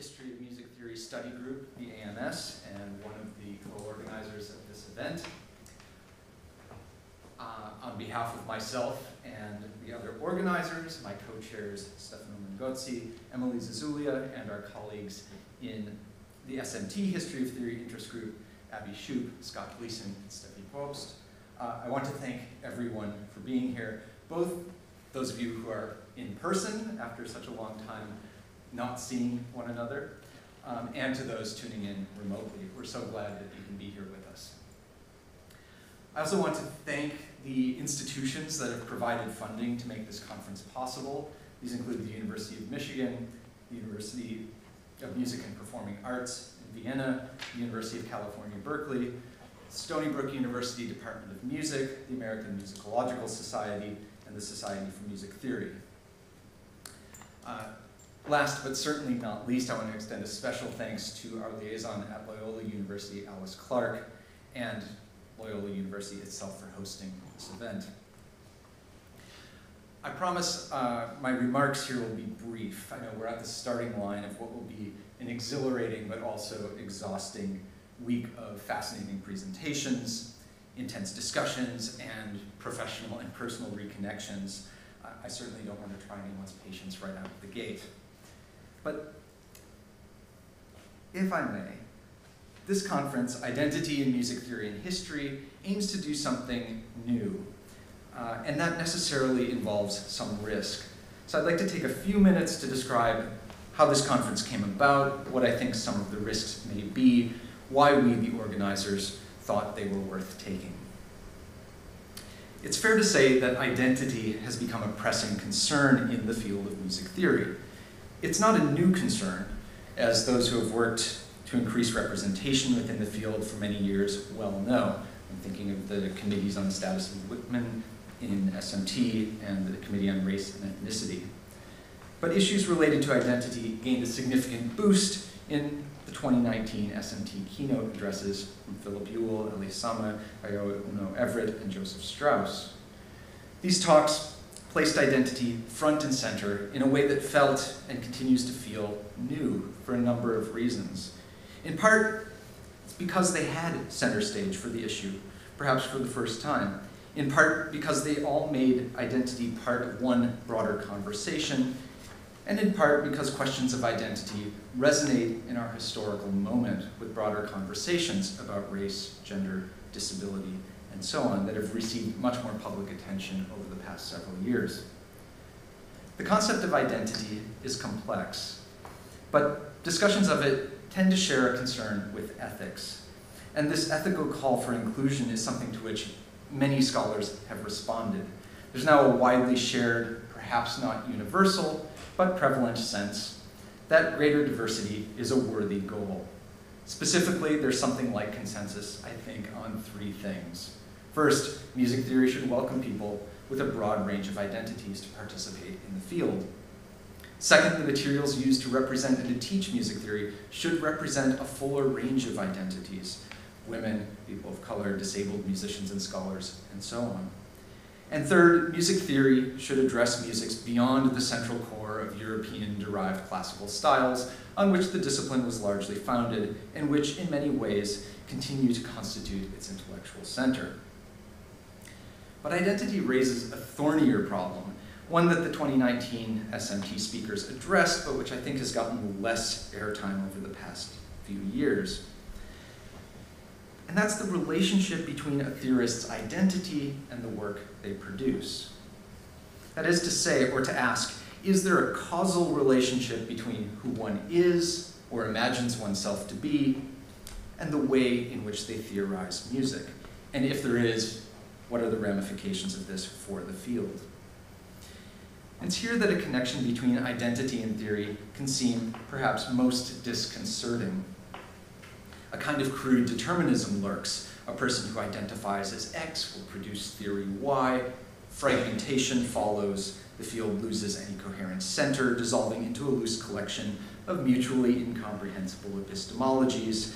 History of Music Theory Study Group, the AMS, and one of the co-organizers of this event. Uh, on behalf of myself and the other organizers, my co-chairs Stefano Mengozzi, Emily Zazulia, and our colleagues in the SMT History of Theory Interest Group, Abby Shoup, Scott Gleason, and Steffi Probst. Uh, I want to thank everyone for being here, both those of you who are in person after such a long time not seeing one another, um, and to those tuning in remotely. We're so glad that you can be here with us. I also want to thank the institutions that have provided funding to make this conference possible. These include the University of Michigan, the University of Music and Performing Arts in Vienna, the University of California, Berkeley, Stony Brook University Department of Music, the American Musicological Society, and the Society for Music Theory. Uh, last but certainly not least, I want to extend a special thanks to our liaison at Loyola University, Alice Clark, and Loyola University itself for hosting this event. I promise uh, my remarks here will be brief. I know we're at the starting line of what will be an exhilarating but also exhausting week of fascinating presentations, intense discussions, and professional and personal reconnections. I certainly don't want to try anyone's patience right out of the gate. But if I may, this conference, Identity in Music Theory and History, aims to do something new. Uh, and that necessarily involves some risk. So I'd like to take a few minutes to describe how this conference came about, what I think some of the risks may be, why we, the organizers, thought they were worth taking. It's fair to say that identity has become a pressing concern in the field of music theory. It's not a new concern, as those who have worked to increase representation within the field for many years well know. I'm thinking of the committees on the status of women in SMT and the Committee on Race and Ethnicity. But issues related to identity gained a significant boost in the 2019 SMT keynote addresses from Philip Ewell, Ellie Hisama, Yayoi Uno Everett, and Joseph Straus. These talks placed identity front and center in a way that felt and continues to feel new for a number of reasons. In part, it's because they had center stage for the issue, perhaps for the first time. In part, because they all made identity part of one broader conversation and in part because questions of identity resonate in our historical moment with broader conversations about race, gender, disability, and so on that have received much more public attention over past several years. The concept of identity is complex, but discussions of it tend to share a concern with ethics. And this ethical call for inclusion is something to which many scholars have responded. There's now a widely shared, perhaps not universal, but prevalent sense that greater diversity is a worthy goal. Specifically, there's something like consensus, I think, on three things. First, music theory should welcome people with a broad range of identities to participate in the field. Second, the materials used to represent and to teach music theory should represent a fuller range of identities, women, people of color, disabled musicians and scholars, and so on. And third, music theory should address musics beyond the central core of European-derived classical styles on which the discipline was largely founded and which, in many ways, continue to constitute its intellectual center. But identity raises a thornier problem, one that the 2019 SMT speakers addressed, but which I think has gotten less airtime over the past few years. And that's the relationship between a theorist's identity and the work they produce. That is to say, or to ask, is there a causal relationship between who one is or imagines oneself to be and the way in which they theorize music? And if there is, what are the ramifications of this for the field? It's here that a connection between identity and theory can seem perhaps most disconcerting a kind of crude determinism lurks. A person who identifies as X will produce theory Y. Fragmentation follows. The field loses any coherent center, dissolving into a loose collection of mutually incomprehensible epistemologies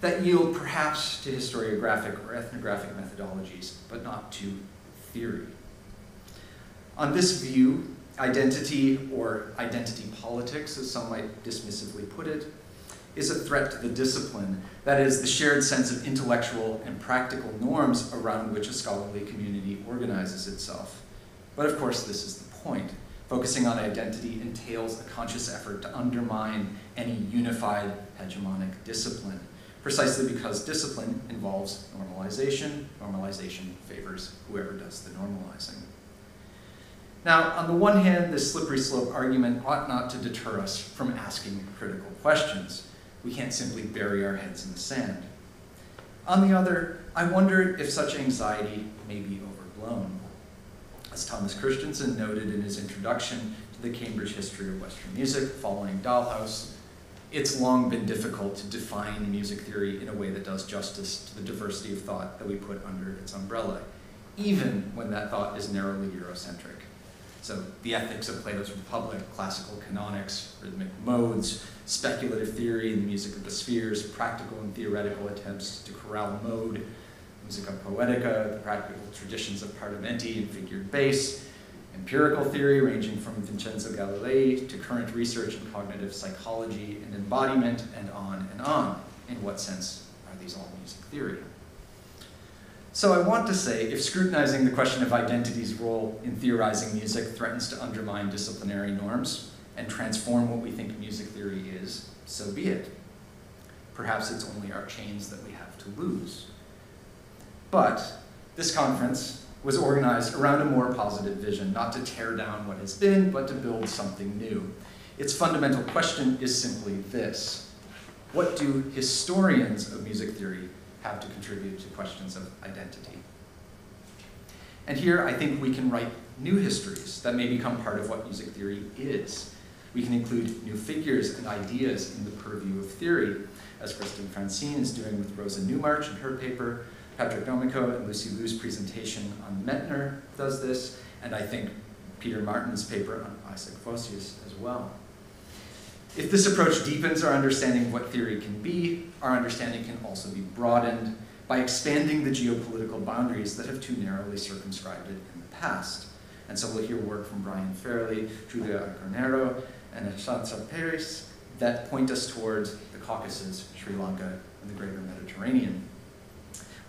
that yield perhaps to historiographic or ethnographic methodologies, but not to theory. On this view, Identity, or identity politics, as some might dismissively put it, is a threat to the discipline, that is, the shared sense of intellectual and practical norms around which a scholarly community organizes itself. But of course, this is the point. Focusing on identity entails a conscious effort to undermine any unified hegemonic discipline, precisely because discipline involves normalization. Normalization favors whoever does the normalizing. Now, on the one hand, this slippery slope argument ought not to deter us from asking critical questions. We can't simply bury our heads in the sand. On the other, I wonder if such anxiety may be overblown. As Thomas Christensen noted in his introduction to the Cambridge History of Western Music following Dahlhaus, it's long been difficult to define music theory in a way that does justice to the diversity of thought that we put under its umbrella, even when that thought is narrowly Eurocentric. So the ethics of Plato's Republic, classical canonics, rhythmic modes, speculative theory, the music of the spheres, practical and theoretical attempts to corral mode, musica poetica, the practical traditions of partimenti and figured bass, empirical theory ranging from Vincenzo Galilei to current research in cognitive psychology and embodiment, and on and on. In what sense are these all music theory? So I want to say, if scrutinizing the question of identity's role in theorizing music threatens to undermine disciplinary norms and transform what we think music theory is, so be it. Perhaps it's only our chains that we have to lose. But this conference was organized around a more positive vision, not to tear down what has been, but to build something new. Its fundamental question is simply this. What do historians of music theory have to contribute to questions of identity. And here I think we can write new histories that may become part of what music theory is. We can include new figures and ideas in the purview of theory, as Kristen Francine is doing with Rosa Newmarch in her paper, Patrick Domiko and Lucy Liu's presentation on Medtner does this, and I think Peter Martin's paper on Isaac Vossius as well. If this approach deepens our understanding of what theory can be, our understanding can also be broadened by expanding the geopolitical boundaries that have too narrowly circumscribed it in the past. And so we'll hear work from Brian Fairley, Julia Carnero, and Ashansa Paris that point us towards the Caucasus, Sri Lanka, and the greater Mediterranean.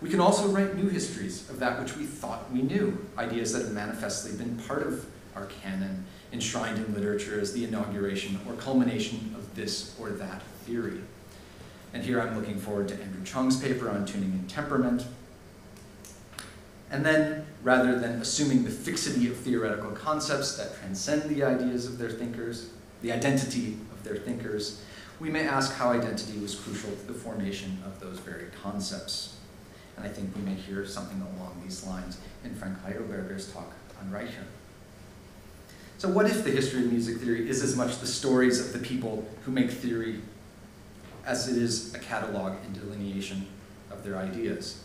We can also write new histories of that which we thought we knew, ideas that have manifestly been part of our canon enshrined in literature as the inauguration or culmination of this or that theory. And here I'm looking forward to Andrew Chung's paper on tuning and temperament. And then, rather than assuming the fixity of theoretical concepts that transcend the ideas of their thinkers, the identity of their thinkers, we may ask how identity was crucial to the formation of those very concepts. And I think we may hear something along these lines in Frank Heidlberger's talk on Reicha. So what if the history of music theory is as much the stories of the people who make theory as it is a catalog and delineation of their ideas?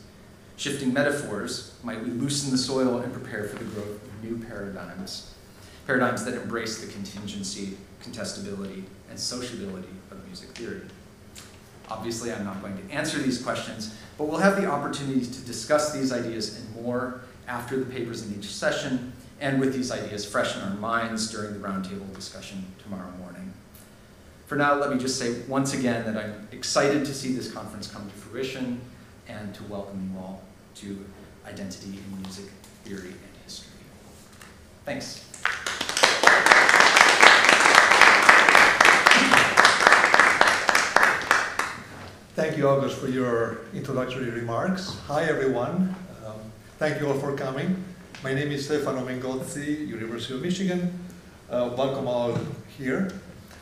Shifting metaphors, might we loosen the soil and prepare for the growth of new paradigms? Paradigms that embrace the contingency, contestability, and sociability of music theory. Obviously, I'm not going to answer these questions, but we'll have the opportunity to discuss these ideas and more after the papers in each session and with these ideas fresh in our minds during the roundtable discussion tomorrow morning. For now, let me just say once again that I'm excited to see this conference come to fruition and to welcome you all to Identity in Music Theory and History. Thanks. Thank you, August, for your introductory remarks. Hi, everyone. Um, thank you all for coming. My name is Stefano Mengozzi, University of Michigan. Uh, welcome all here.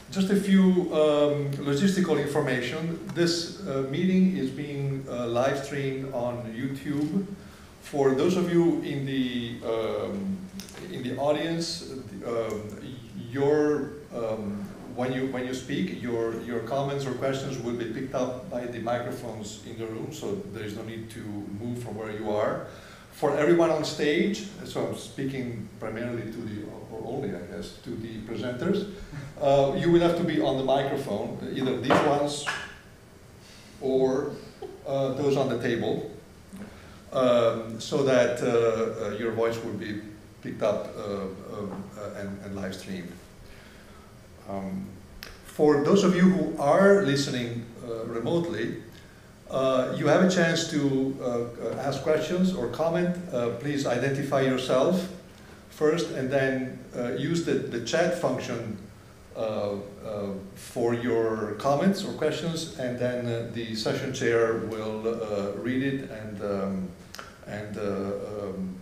Just a few um, logistical information. This uh, meeting is being uh, live streamed on YouTube. For those of you in the um, in the audience, um, your um, when you when you speak, your your comments or questions will be picked up by the microphones in the room, so there is no need to move from where you are for everyone on stage, so I'm speaking primarily to the, or only I guess, to the presenters, uh, you will have to be on the microphone, either these ones or uh, those on the table, um, so that uh, uh your voice will be picked up uh, uh, and, and live streamed. Um, for those of you who are listening uh, remotely, uh, you have a chance to uh, uh, ask questions or comment. please identify yourself first and then use the, the chat function for your comments or questions and then the session chair will read it and, um, and um,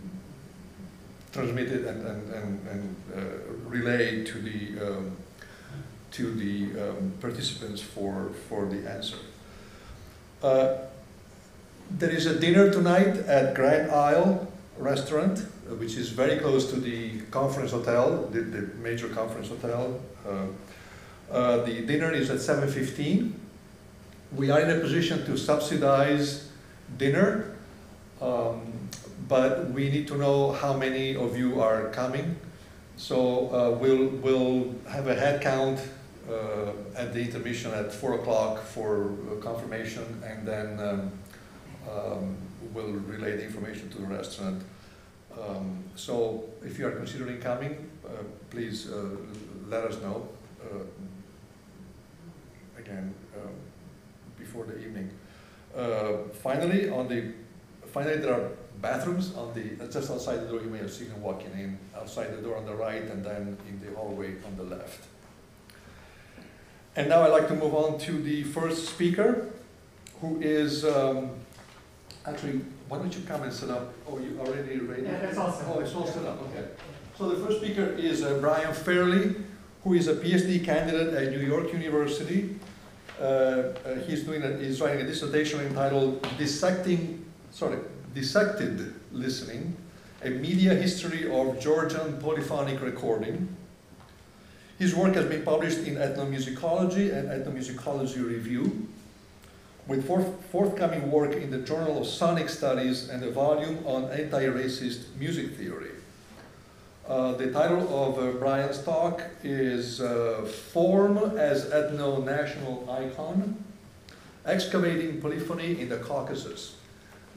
transmit it and, and, and, and relay to the um, to the um, participants for, for the answer. Uh, there is a dinner tonight at Grand Isle Restaurant, uh, which is very close to the conference hotel, the, the major conference hotel. Uh, uh the dinner is at 7.15. We are in a position to subsidize dinner, um, but we need to know how many of you are coming. So uh, we'll, we'll have a head count uh, at the intermission at 4 o'clock for uh, confirmation, and then um, um, we'll relay the information to the restaurant. Um, so if you are considering coming, uh, please uh, let us know. Uh, again, um, before the evening. Uh, finally, on the finally there are bathrooms on the just outside the door. You may have seen them walking in outside the door on the right, and then in the hallway on the left. And now I'd like to move on to the first speaker, who is, um, actually, why don't you come and set up? Oh, you already ready? Yeah, it's all set up. Oh, it's all set up, okay. So the first speaker is uh, Brian Fairley, who is a PhD candidate at New York University. Uh, uh, he's doing a, he's writing a dissertation entitled Dissecting, sorry, Dissected Listening, a Media History of Georgian Polyphonic Recording. His work has been published in Ethnomusicology and Ethnomusicology Review, with forthcoming work in the Journal of Sonic Studies and a volume on anti-racist music theory. Uh, the title of uh, Brian's talk is uh, Form as Ethno-National Icon, Excavating Polyphony in the Caucasus.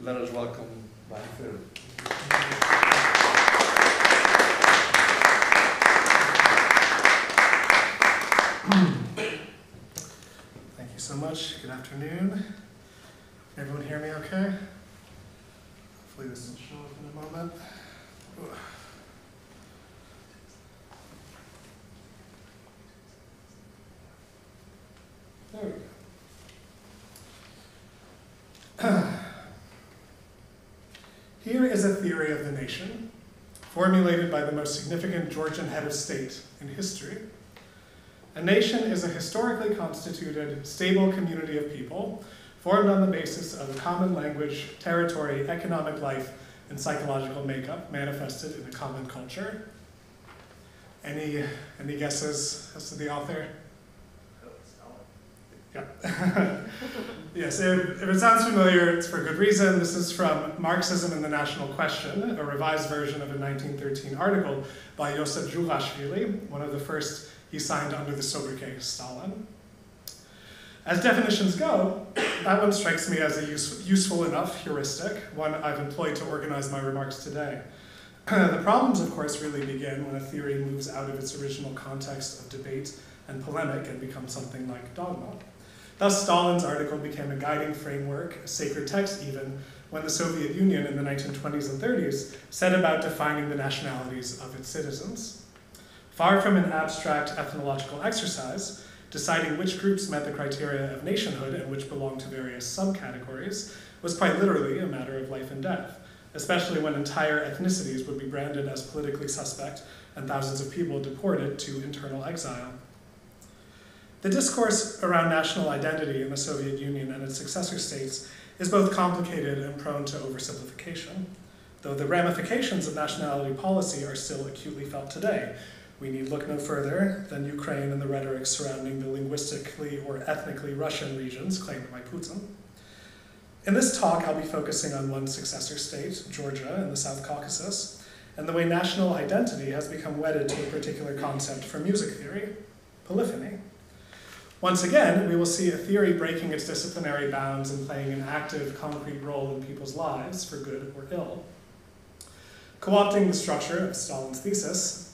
Let us welcome Brian. Thank you so much. Good afternoon. Everyone hear me okay? Hopefully this will show up in a moment. There we go. Here is a theory of the nation, formulated by the most significant Georgian head of state in history, a nation is a historically constituted, stable community of people formed on the basis of common language, territory, economic life, and psychological makeup manifested in a common culture. Any, any guesses as to the author? Yeah. yes, if, if, it sounds familiar, it's for good reason. This is from Marxism and the National Question, a revised version of a 1913 article by Yosef Jughashvili, one of the first he signed under the sobriquet Stalin. As definitions go, that one strikes me as a use, useful enough heuristic, one I've employed to organize my remarks today. the problems, of course, really begin when a theory moves out of its original context of debate and polemic and becomes something like dogma. Thus, Stalin's article became a guiding framework, a sacred text even, when the Soviet Union in the 1920s and 30s set about defining the nationalities of its citizens. Far from an abstract ethnological exercise, deciding which groups met the criteria of nationhood and which belonged to various subcategories was quite literally a matter of life and death, especially when entire ethnicities would be branded as politically suspect and thousands of people deported to internal exile. The discourse around national identity in the Soviet Union and its successor states is both complicated and prone to oversimplification, though the ramifications of nationality policy are still acutely felt today, we need look no further than Ukraine and the rhetoric surrounding the linguistically or ethnically Russian regions claimed by Putin. In this talk, I'll be focusing on one successor state, Georgia in the South Caucasus, and the way national identity has become wedded to a particular concept for music theory, polyphony. Once again, we will see a theory breaking its disciplinary bounds and playing an active, concrete role in people's lives, for good or ill. Co-opting the structure of Stalin's thesis,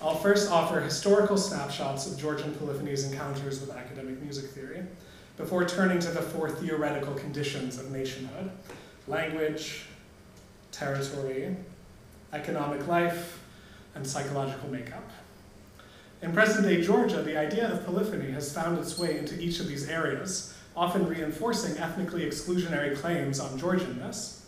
I'll first offer historical snapshots of Georgian polyphony's encounters with academic music theory, before turning to the four theoretical conditions of nationhood, language, territory, economic life, and psychological makeup. In present-day Georgia, the idea of polyphony has found its way into each of these areas, often reinforcing ethnically exclusionary claims on Georgianness.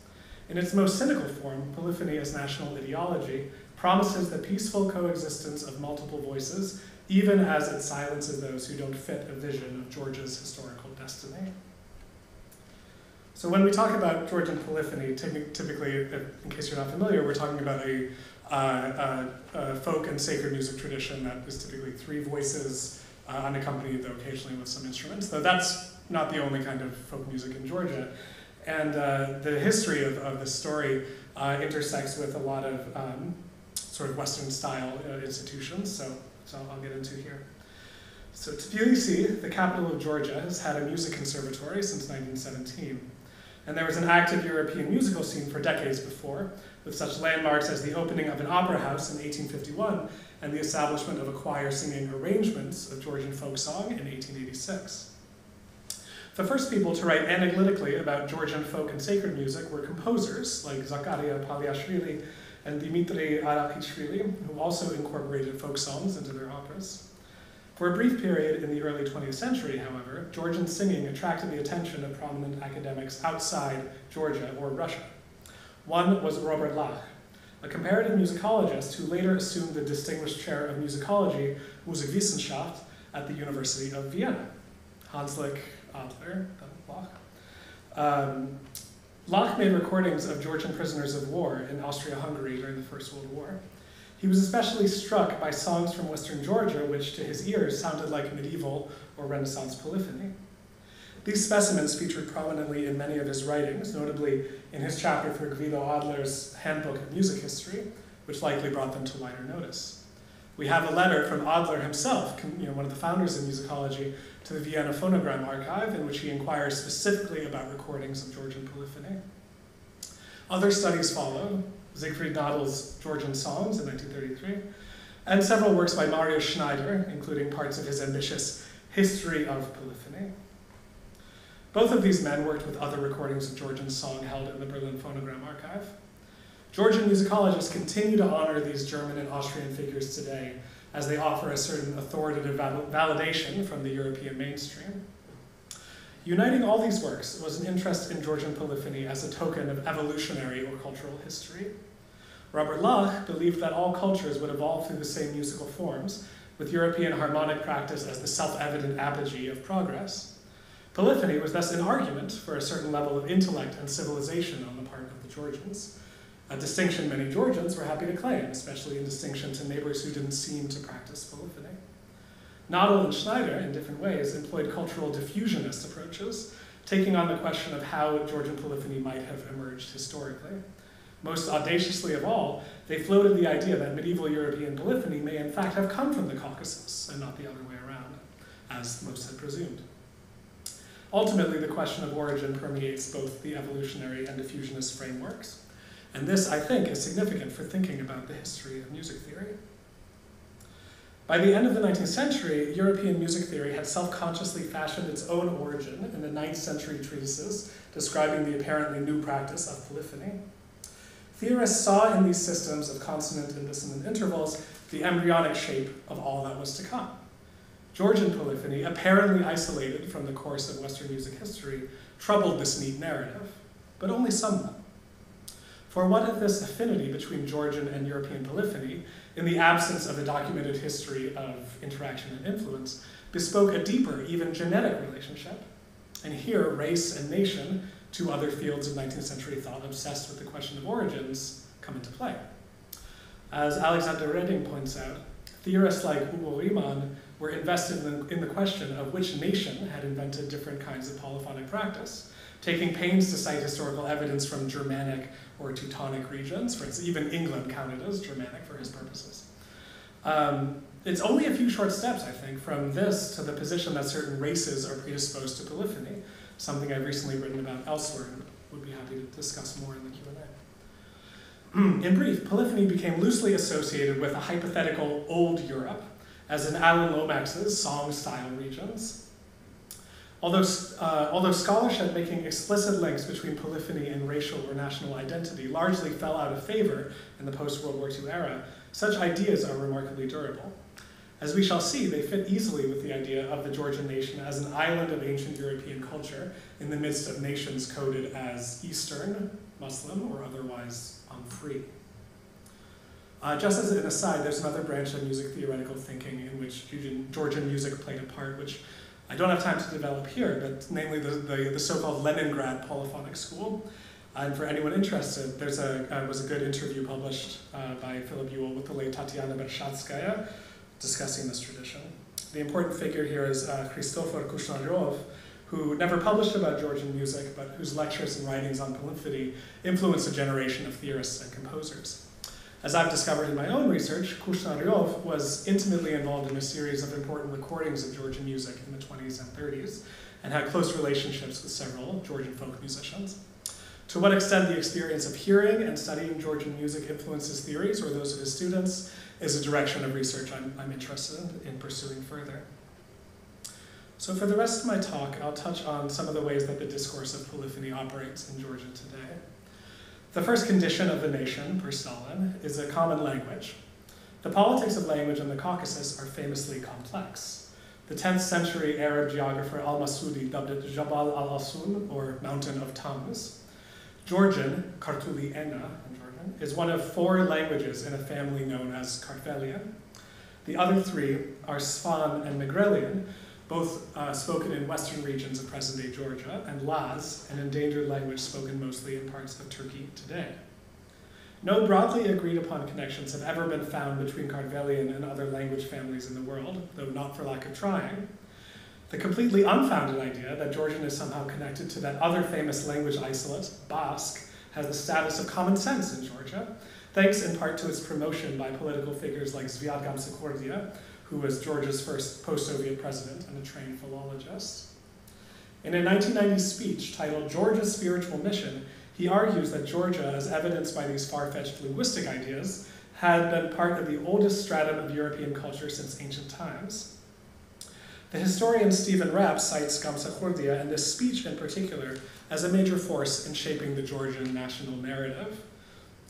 In its most cynical form, polyphony as national ideology promises the peaceful coexistence of multiple voices, even as it silences those who don't fit a vision of Georgia's historical destiny. So when we talk about Georgian polyphony, typically, in case you're not familiar, we're talking about a, uh, uh, a folk and sacred music tradition that is typically three voices, uh, unaccompanied though occasionally with some instruments, though that's not the only kind of folk music in Georgia. And uh, the history of, of this story uh, intersects with a lot of um, sort of Western style uh, institutions, so, so I'll get into here. So Tbilisi, the capital of Georgia, has had a music conservatory since 1917. And there was an active European musical scene for decades before, with such landmarks as the opening of an opera house in 1851 and the establishment of a choir singing arrangements of Georgian folk song in 1886. The first people to write analytically about Georgian folk and sacred music were composers like Zakaria Paliashvili and Dimitri Arakhishvili, who also incorporated folk songs into their operas. For a brief period in the early 20th century, however, Georgian singing attracted the attention of prominent academics outside Georgia or Russia. One was Robert Lach, a comparative musicologist who later assumed the distinguished chair of musicology, Musikwissenschaft, at the University of Vienna. Hanslick Adler, Lach. Um, Lach made recordings of Georgian prisoners of war in Austria-Hungary during the First World War. He was especially struck by songs from Western Georgia, which to his ears sounded like medieval or Renaissance polyphony. These specimens featured prominently in many of his writings, notably in his chapter for Guido Adler's Handbook of Music History, which likely brought them to wider notice. We have a letter from Adler himself, you know, one of the founders of musicology, to the Vienna Phonogram Archive, in which he inquires specifically about recordings of Georgian polyphony. Other studies follow, Siegfried Nadel's Georgian Songs in 1933, and several works by Marius Schneider, including parts of his ambitious History of Polyphony. Both of these men worked with other recordings of Georgian song held in the Berlin Phonogram Archive. Georgian musicologists continue to honor these German and Austrian figures today as they offer a certain authoritative validation from the European mainstream. Uniting all these works was an interest in Georgian polyphony as a token of evolutionary or cultural history. Robert Lach believed that all cultures would evolve through the same musical forms, with European harmonic practice as the self-evident apogee of progress. Polyphony was thus an argument for a certain level of intellect and civilization on the part of the Georgians, a distinction many Georgians were happy to claim, especially in distinction to neighbors who didn't seem to practice polyphony. Nadel and Schneider, in different ways, employed cultural diffusionist approaches, taking on the question of how Georgian polyphony might have emerged historically. Most audaciously of all, they floated the idea that medieval European polyphony may in fact have come from the Caucasus and not the other way around, as most had presumed. Ultimately, the question of origin permeates both the evolutionary and diffusionist frameworks. And this, I think, is significant for thinking about the history of music theory. By the end of the 19th century, European music theory had self-consciously fashioned its own origin in the 9th century treatises describing the apparently new practice of polyphony. Theorists saw in these systems of consonant and dissonant intervals the embryonic shape of all that was to come. Georgian polyphony, apparently isolated from the course of Western music history, troubled this neat narrative, but only somewhat. For what if this affinity between Georgian and European polyphony, in the absence of a documented history of interaction and influence, bespoke a deeper, even genetic relationship? And here, race and nation, two other fields of 19th century thought obsessed with the question of origins, come into play. As Alexander Rehding points out, theorists like Hugo Riemann were invested in the, in the question of which nation had invented different kinds of polyphonic practice, taking pains to cite historical evidence from Germanic or Teutonic regions. For instance, even England counted as Germanic for his purposes. Um, it's only a few short steps, I think, from this to the position that certain races are predisposed to polyphony, something I've recently written about elsewhere and would be happy to discuss more in the Q&A. In brief, polyphony became loosely associated with a hypothetical Old Europe, as in Alan Lomax's song-style regions. Although, uh, although scholarship making explicit links between polyphony and racial or national identity largely fell out of favor in the post-World War II era, such ideas are remarkably durable. As we shall see, they fit easily with the idea of the Georgian nation as an island of ancient European culture in the midst of nations coded as Eastern, Muslim, or otherwise unfree. Uh, just as an aside, there's another branch of music theoretical thinking in which Georgian music played a part, which I don't have time to develop here, but namely the, the, the so-called Leningrad polyphonic school. And for anyone interested, there's a uh, was a good interview published uh, by Philip Ewell with the late Tatiana Bershadskaya discussing this tradition. The important figure here is uh, Christofor Kushnaryov, who never published about Georgian music, but whose lectures and writings on polyphony influenced a generation of theorists and composers. As I've discovered in my own research, Kushnaryov was intimately involved in a series of important recordings of Georgian music in the 20s and 30s, and had close relationships with several Georgian folk musicians. To what extent the experience of hearing and studying Georgian music influences theories or those of his students is a direction of research I'm, I'm interested in pursuing further. So for the rest of my talk, I'll touch on some of the ways that the discourse of polyphony operates in Georgia today. The first condition of the nation, per Stalin, is a common language. The politics of language in the Caucasus are famously complex. The 10th century Arab geographer al-Masudi dubbed it Jabal al-Alsun, or Mountain of Tongues. Georgian, Kartuli Ena, is one of four languages in a family known as Kartvelian. The other three are Svan and Megrelian, both uh, spoken in western regions of present-day Georgia, and Laz, an endangered language spoken mostly in parts of Turkey today. No broadly agreed upon connections have ever been found between Kartvelian and other language families in the world, though not for lack of trying. The completely unfounded idea that Georgian is somehow connected to that other famous language isolate, Basque, has the status of common sense in Georgia, thanks in part to its promotion by political figures like Zviad Gamsakhurdia, who was Georgia's first post-Soviet president and a trained philologist. In a 1990 speech titled Georgia's Spiritual Mission, he argues that Georgia, as evidenced by these far-fetched linguistic ideas, had been part of the oldest stratum of European culture since ancient times. The historian Stephen Rapp cites Gamsakhurdia and this speech in particular as a major force in shaping the Georgian national narrative.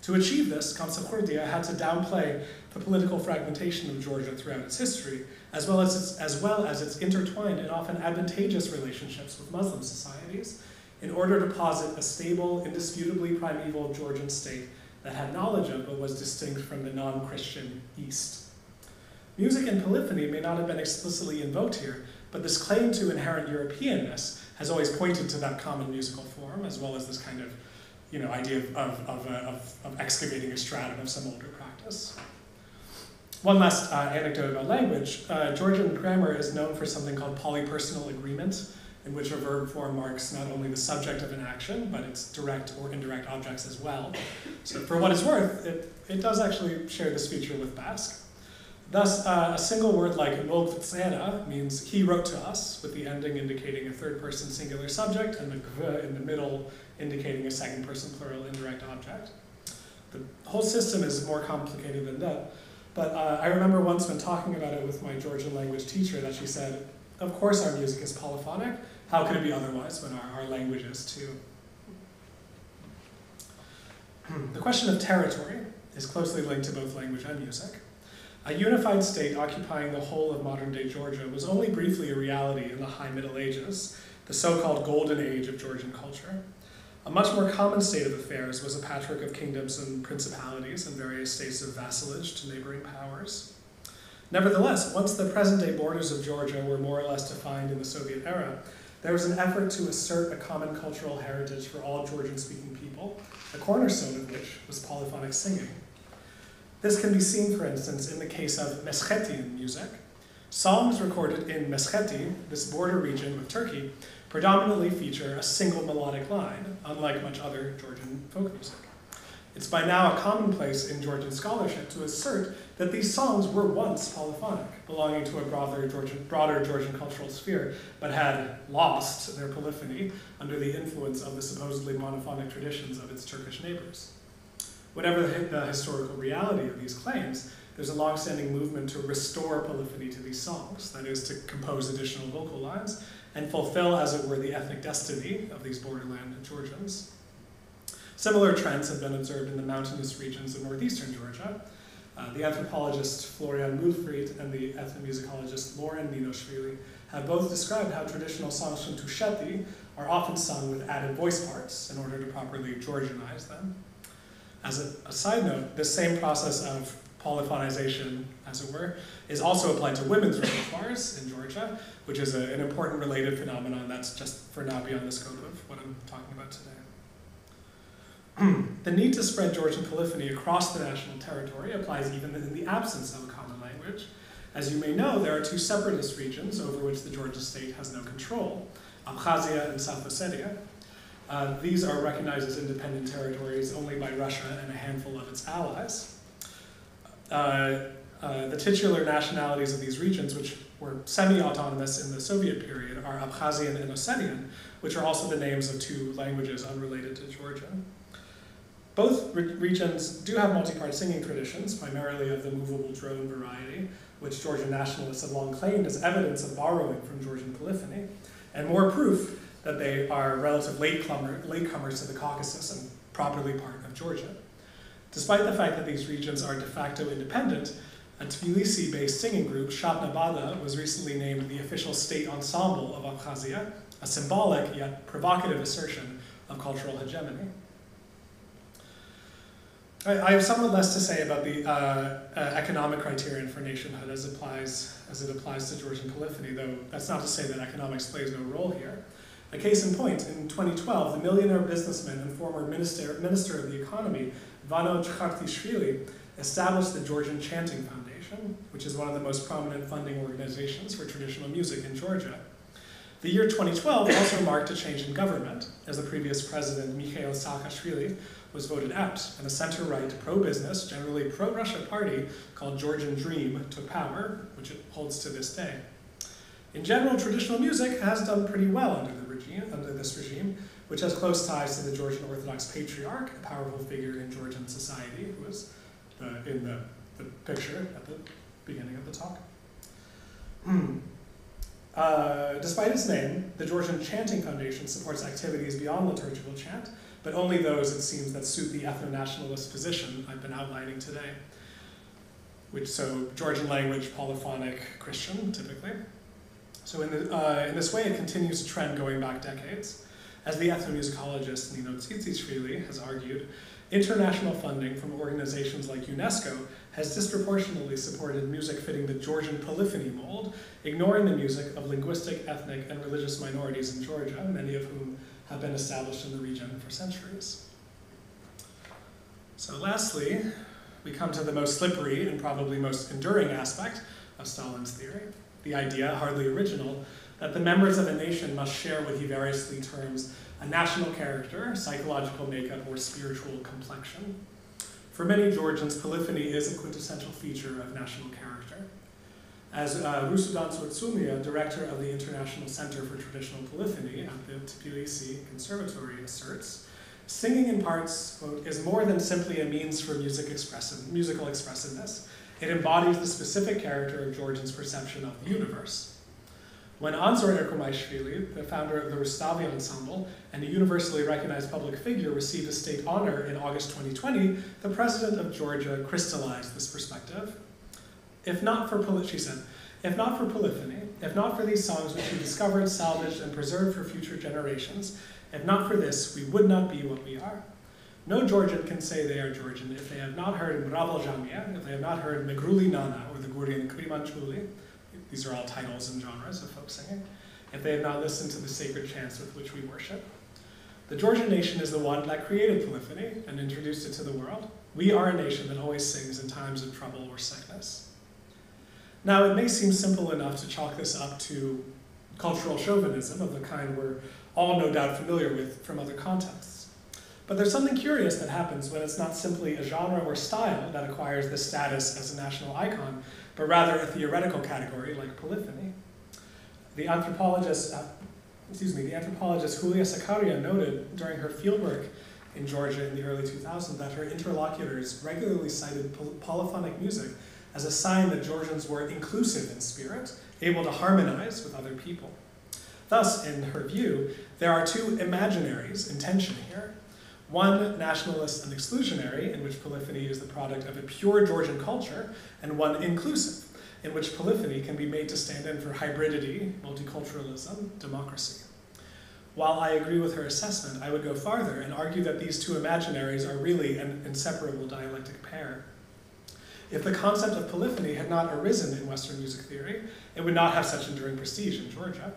To achieve this, Gamsakhurdia had to downplay the political fragmentation of Georgia throughout its history, as well as its, as well as its intertwined and often advantageous relationships with Muslim societies, in order to posit a stable, indisputably primeval Georgian state that had knowledge of but was distinct from the non-Christian East. Music and polyphony may not have been explicitly invoked here, but this claim to inherent Europeanness has always pointed to that common musical form, as well as this kind of you know, idea of, of, of, uh, of, of excavating a stratum of some older practice. One last uh, anecdote about language. Uh, Georgian grammar is known for something called polypersonal agreement, in which a verb form marks not only the subject of an action, but its direct or indirect objects as well. So for what it's worth, it, it does actually share this feature with Basque. Thus, uh, a single word like Mogvtsera means he wrote to us, with the ending indicating a third person singular subject and the gv in the middle indicating a second person plural indirect object. The whole system is more complicated than that. But uh, I remember once when talking about it with my Georgian language teacher that she said, of course our music is polyphonic. How could it be otherwise when our, our language is too? the question of territory is closely linked to both language and music. A unified state occupying the whole of modern-day Georgia was only briefly a reality in the High Middle Ages, the so-called golden age of Georgian culture. A much more common state of affairs was a patchwork of kingdoms and principalities and various states of vassalage to neighboring powers. Nevertheless, once the present-day borders of Georgia were more or less defined in the Soviet era, there was an effort to assert a common cultural heritage for all Georgian-speaking people, a cornerstone of which was polyphonic singing. This can be seen, for instance, in the case of Meskhetian music. Songs recorded in Meskheti, this border region with Turkey, predominantly feature a single melodic line, unlike much other Georgian folk music. It's by now a commonplace in Georgian scholarship to assert that these songs were once polyphonic, belonging to a broader Georgian, broader Georgian cultural sphere, but had lost their polyphony under the influence of the supposedly monophonic traditions of its Turkish neighbors. Whatever the, the historical reality of these claims, there's a long-standing movement to restore polyphony to these songs, that is, to compose additional vocal lines and fulfill, as it were, the ethnic destiny of these borderland Georgians. Similar trends have been observed in the mountainous regions of northeastern Georgia. Uh, the anthropologist Florian Mühlfried and the ethnomusicologist Lauren Ninoshvili have both described how traditional songs from Tusheti are often sung with added voice parts in order to properly Georgianize them. As a, a side note, this same process of polyphonization, as it were, is also applied to women's repertoires in Georgia, which is a, an important related phenomenon that's just for now beyond the scope of what I'm talking about today. the need to spread Georgian polyphony across the national territory applies even in the absence of a common language. As you may know, there are two separatist regions over which the Georgia state has no control, Abkhazia and South Ossetia. Uh, these are recognized as independent territories only by Russia and a handful of its allies. Uh, uh, the titular nationalities of these regions, which were semi-autonomous in the Soviet period, are Abkhazian and Ossetian, which are also the names of two languages unrelated to Georgia. Both re regions do have multi-part singing traditions, primarily of the movable drone variety, which Georgian nationalists have long claimed as evidence of borrowing from Georgian polyphony, and more proof that they are relative latecomer, latecomers to the Caucasus and properly part of Georgia. Despite the fact that these regions are de facto independent, a Tbilisi-based singing group, Shavnabada, was recently named the official state ensemble of Abkhazia, a symbolic yet provocative assertion of cultural hegemony. I have somewhat less to say about the uh, uh, economic criterion for nationhood as applies as it applies to Georgian polyphony, though that's not to say that economics plays no role here. A case in point, in 2012, the millionaire businessman and former minister, minister of the economy, Vano Chkhartishvili, established the Georgian Chanting Foundation, which is one of the most prominent funding organizations for traditional music in Georgia. The year 2012 also marked a change in government, as the previous president, Mikhail Saakashvili, was voted out, and a center-right, pro-business, generally pro-Russia party called Georgian Dream took power, which it holds to this day. In general, traditional music has done pretty well under, regime, under this regime, which has close ties to the Georgian Orthodox Patriarch, a powerful figure in Georgian society, who was the, in the, the picture at the beginning of the talk. Hmm. Uh, despite its name, the Georgian Chanting Foundation supports activities beyond liturgical chant, but only those, it seems, that suit the ethno-nationalist position I've been outlining today. Which, so, Georgian language, polyphonic, Christian, typically. So in, the, uh, in this way, it continues a trend going back decades. As the ethnomusicologist Nino Tsitsishvili has argued, international funding from organizations like UNESCO has disproportionately supported music fitting the Georgian polyphony mold, ignoring the music of linguistic, ethnic, and religious minorities in Georgia, many of whom have been established in the region for centuries. So lastly, we come to the most slippery and probably most enduring aspect of Stalin's theory, the idea, hardly original, that the members of a nation must share what he variously terms a national character, psychological makeup, or spiritual complexion. For many Georgians, polyphony is a quintessential feature of national character. As uh, Rusudan Tsurtsumia, director of the International Center for Traditional Polyphony at the Tbilisi Conservatory, asserts, singing in parts, quote, is more than simply a means for music expressive, musical expressiveness. It embodies the specific character of Georgians' perception of the universe. When Anzor Erkomaishvili, the founder of the Rustavi Ensemble and a universally recognized public figure, received a state honor in August 2020, the president of Georgia crystallized this perspective. If not for, she said, if not for polyphony, if not for these songs which he discovered, salvaged, and preserved for future generations, if not for this, we would not be what we are. No Georgian can say they are Georgian if they have not heard Mravaljamier, if they have not heard Megruli Nana or the Gurian Krimanchuli. These are all titles and genres of folk singing. If they have not listened to the sacred chants with which we worship. The Georgian nation is the one that created polyphony and introduced it to the world. We are a nation that always sings in times of trouble or sickness. Now, it may seem simple enough to chalk this up to cultural chauvinism of the kind we're all no doubt familiar with from other contexts. But there's something curious that happens when it's not simply a genre or style that acquires this status as a national icon, but rather a theoretical category like polyphony. The anthropologist, uh, excuse me, the anthropologist Julia Sakaria noted during her fieldwork in Georgia in the early 2000s that her interlocutors regularly cited polyphonic music as a sign that Georgians were inclusive in spirit, able to harmonize with other people. Thus, in her view, there are two imaginaries in tension here. One nationalist and exclusionary, in which polyphony is the product of a pure Georgian culture, and one inclusive, in which polyphony can be made to stand in for hybridity, multiculturalism, democracy. While I agree with her assessment, I would go farther and argue that these two imaginaries are really an inseparable dialectic pair. If the concept of polyphony had not arisen in Western music theory, it would not have such enduring prestige in Georgia,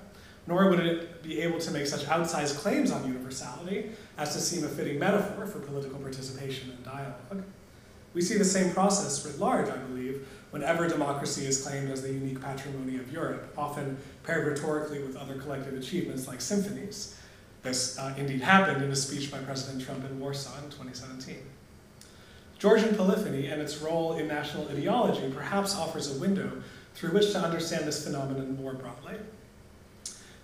nor would it be able to make such outsized claims on universality as to seem a fitting metaphor for political participation and dialogue. We see the same process writ large, I believe, whenever democracy is claimed as the unique patrimony of Europe, often paired rhetorically with other collective achievements like symphonies. This uh, indeed happened in a speech by President Trump in Warsaw in 2017. Georgian polyphony and its role in national ideology perhaps offers a window through which to understand this phenomenon more broadly.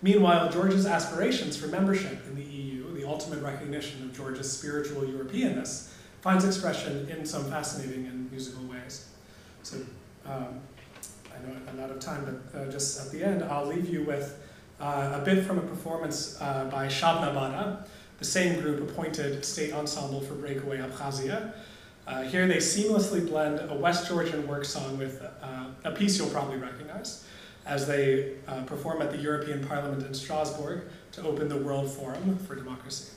Meanwhile, Georgia's aspirations for membership in the EU, ultimate recognition of Georgia's spiritual Europeanness, finds expression in some fascinating and musical ways. So um, I know I'm out of time, but uh, just at the end, I'll leave you with uh, a bit from a performance uh, by Shavnabada, the same group appointed state ensemble for Breakaway Abkhazia. Uh, here they seamlessly blend a West Georgian work song with uh, a piece you'll probably recognize as they uh, perform at the European Parliament in Strasbourg to open the World Forum for Democracy.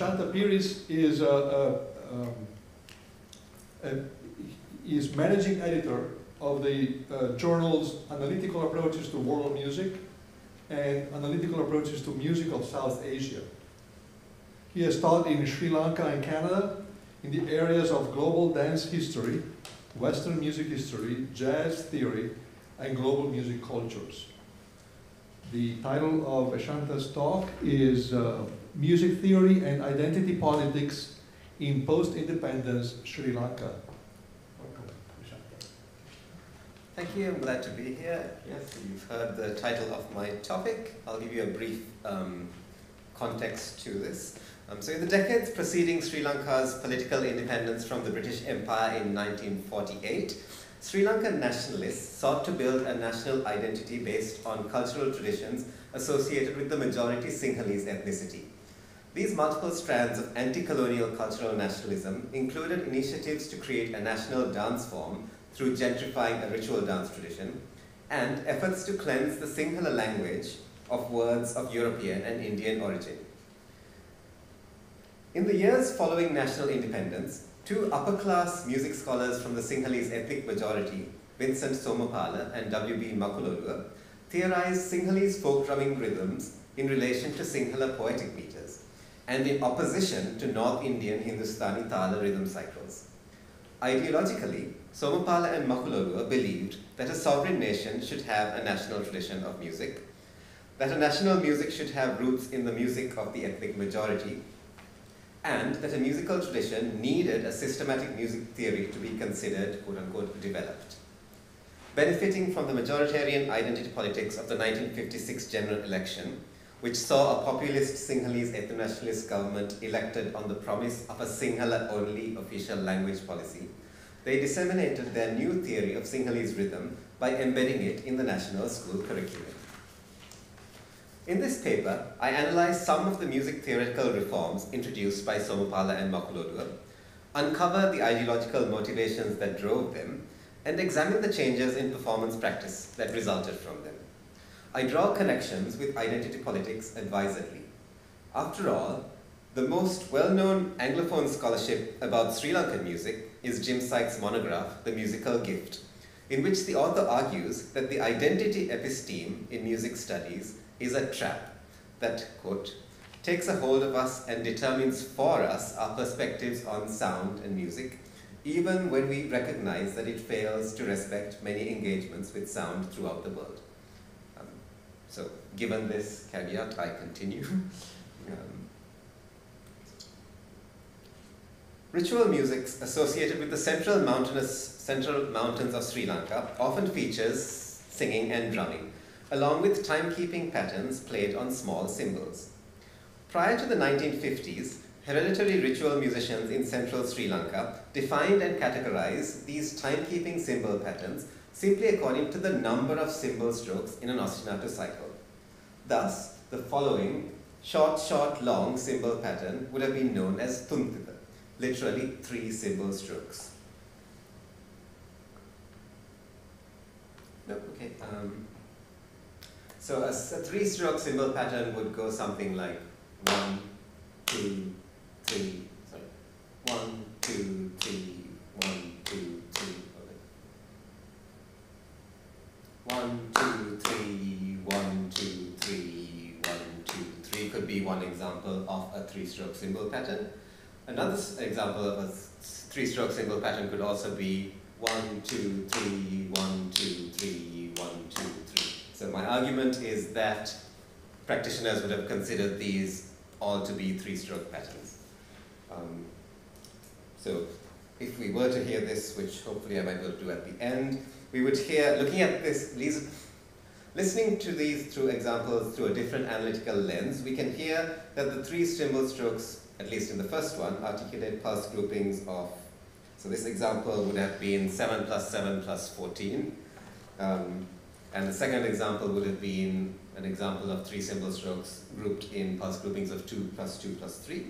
Shanta Peiris is, a, um, a, is managing editor of the uh, journals Analytical Approaches to World Music and Analytical Approaches to Music of South Asia. He has taught in Sri Lanka and Canada in the areas of global dance history, Western music history, jazz theory, and global music cultures. The title of Ashanta's talk is uh, music theory and identity politics in post-independence Sri Lanka. Thank you, I'm glad to be here. Yes, you've heard the title of my topic. I'll give you a brief um, context to this. Um, so in the decades preceding Sri Lanka's political independence from the British Empire in 1948, Sri Lankan nationalists sought to build a national identity based on cultural traditions associated with the majority Sinhalese ethnicity. These multiple strands of anti-colonial cultural nationalism included initiatives to create a national dance form through gentrifying a ritual dance tradition, and efforts to cleanse the Sinhala language of words of European and Indian origin. In the years following national independence, two upper-class music scholars from the Sinhalese ethnic majority, Vincent Somapala and W.B. Makulloluwa, theorized Sinhalese folk drumming rhythms in relation to Sinhala poetic and the opposition to North Indian Hindustani Thala rhythm cycles. Ideologically, Somapala and Makulloluwa believed that a sovereign nation should have a national tradition of music, that a national music should have roots in the music of the ethnic majority, and that a musical tradition needed a systematic music theory to be considered, quote unquote, developed. Benefiting from the majoritarian identity politics of the 1956 general election, which saw a populist Sinhalese ethno-nationalist government elected on the promise of a Sinhala-only official language policy, they disseminated their new theory of Sinhalese rhythm by embedding it in the national school curriculum. In this paper, I analyze some of the music theoretical reforms introduced by Somapala and Makulloluwa, uncover the ideological motivations that drove them, and examine the changes in performance practice that resulted from them. I draw connections with identity politics advisedly. After all, the most well-known Anglophone scholarship about Sri Lankan music is Jim Sykes' monograph, The Musical Gift, in which the author argues that the identity episteme in music studies is a trap that, quote, takes a hold of us and determines for us our perspectives on sound and music, even when we recognize that it fails to respect many engagements with sound throughout the world. Given this caveat, I continue. um, Ritual music associated with the central mountainous central mountains of Sri Lanka often features singing and drumming, along with timekeeping patterns played on small cymbals. Prior to the 1950s, hereditary ritual musicians in central Sri Lanka defined and categorized these timekeeping cymbal patterns simply according to the number of cymbal strokes in an ostinato cycle. Thus, the following short, short, long cymbal pattern would have been known as tuntita literally three cymbal strokes. No, okay. Um, so a, a three-stroke cymbal pattern would go something like one, two, three, sorry, one, two, three, one, two, three, okay. One, two, three, one, two, three, one, two, three could be one example of a three-stroke cymbal pattern. Another example of a three-stroke cymbal pattern could also be one, two, three, one, two, three, one, two, three. So my argument is that practitioners would have considered these all to be three-stroke patterns. Um, so if we were to hear this, which hopefully I might be able to do at the end, we would hear, looking at this, these, listening to these through examples through a different analytical lens, we can hear that the three cymbal strokes at least in the first one, articulate pulse groupings of, so this example would have been 7 plus 7 plus 14. Um, and the second example would have been an example of three cymbal strokes grouped in pulse groupings of 2 plus 2 plus 3.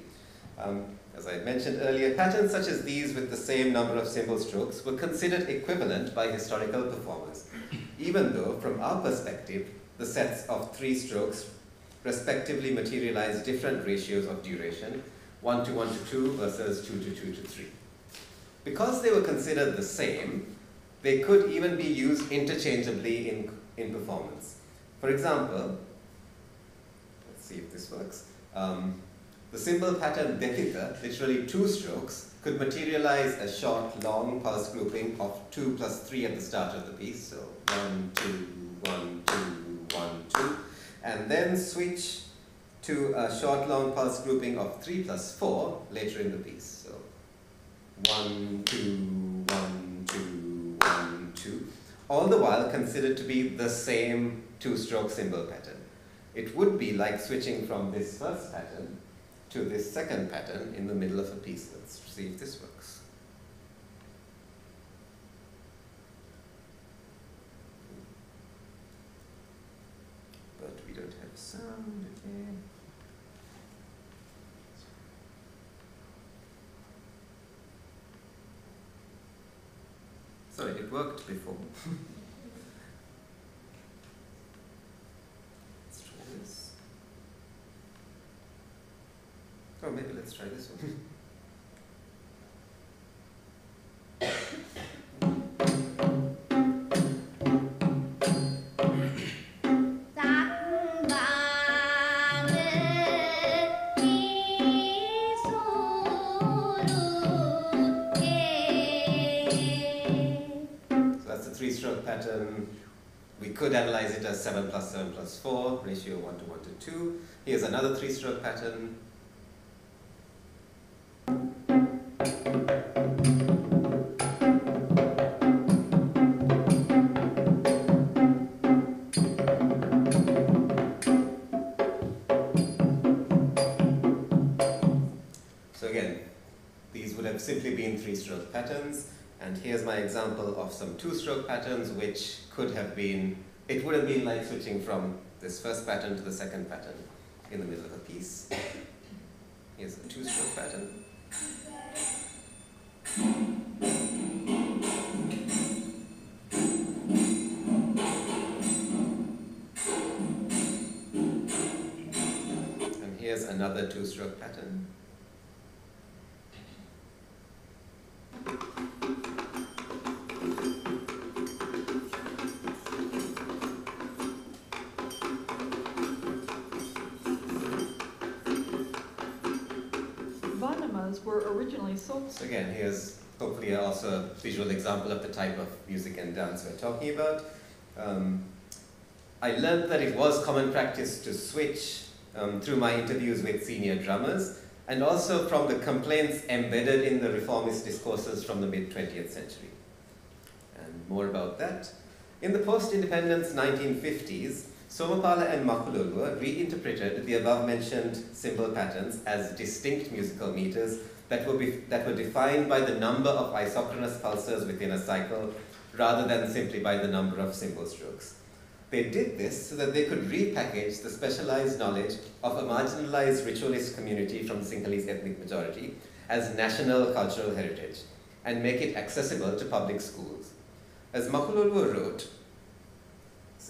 Um, as I mentioned earlier, patterns such as these with the same number of cymbal strokes were considered equivalent by historical performers, even though, from our perspective, the sets of three strokes respectively materialize different ratios of duration 1 to 1 to 2 versus 2 to 2 to 3. Because they were considered the same, they could even be used interchangeably in, in performance. For example, let's see if this works. Um, the cymbal pattern dekita, literally two strokes, could materialize a short, long pulse grouping of 2 plus 3 at the start of the piece. So 1, 2, 1, 2, 1, 2. And then switch to a short long pulse grouping of 3 plus 4 later in the piece. So 1, 2, 1, 2, 1, 2, all the while considered to be the same two-stroke cymbal pattern. It would be like switching from this first pattern to this second pattern in the middle of a piece. Let's see if this works. worked before. let's try this. Oh, maybe let's try this one. could analyze it as 7 plus 7 plus 4, ratio 1 to 1 to 2. Here's another three-stroke pattern. So again, these would have simply been three-stroke patterns. And here's my example of some two-stroke patterns which could have been, it would have been like switching from this first pattern to the second pattern in the middle of a piece. Here's a two-stroke pattern. And here's another two-stroke pattern. Originally. So again, here's hopefully also a visual example of the type of music and dance we're talking about. Um, I learned that it was common practice to switch um, through my interviews with senior drummers and also from the complaints embedded in the reformist discourses from the mid 20th century. And more about that. In the post independence 1950s, Somapala and Makulloluwa reinterpreted the above-mentioned cymbal patterns as distinct musical meters that were, that were defined by the number of isochronous pulses within a cycle rather than simply by the number of cymbal strokes. They did this so that they could repackage the specialized knowledge of a marginalized ritualist community from the Sinhalese ethnic majority as national cultural heritage and make it accessible to public schools. As Makulloluwa wrote,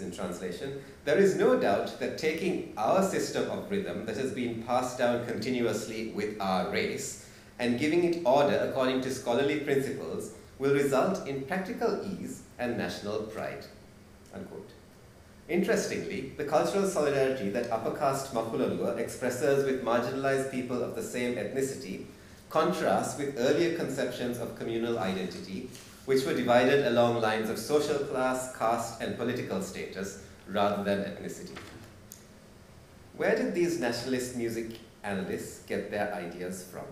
in translation, there is no doubt that taking our system of rhythm that has been passed down continuously with our race and giving it order according to scholarly principles will result in practical ease and national pride. Unquote. Interestingly, the cultural solidarity that upper caste Makulloluwa expresses with marginalized people of the same ethnicity contrasts with earlier conceptions of communal identity which were divided along lines of social class, caste, and political status rather than ethnicity. Where did these nationalist music analysts get their ideas from?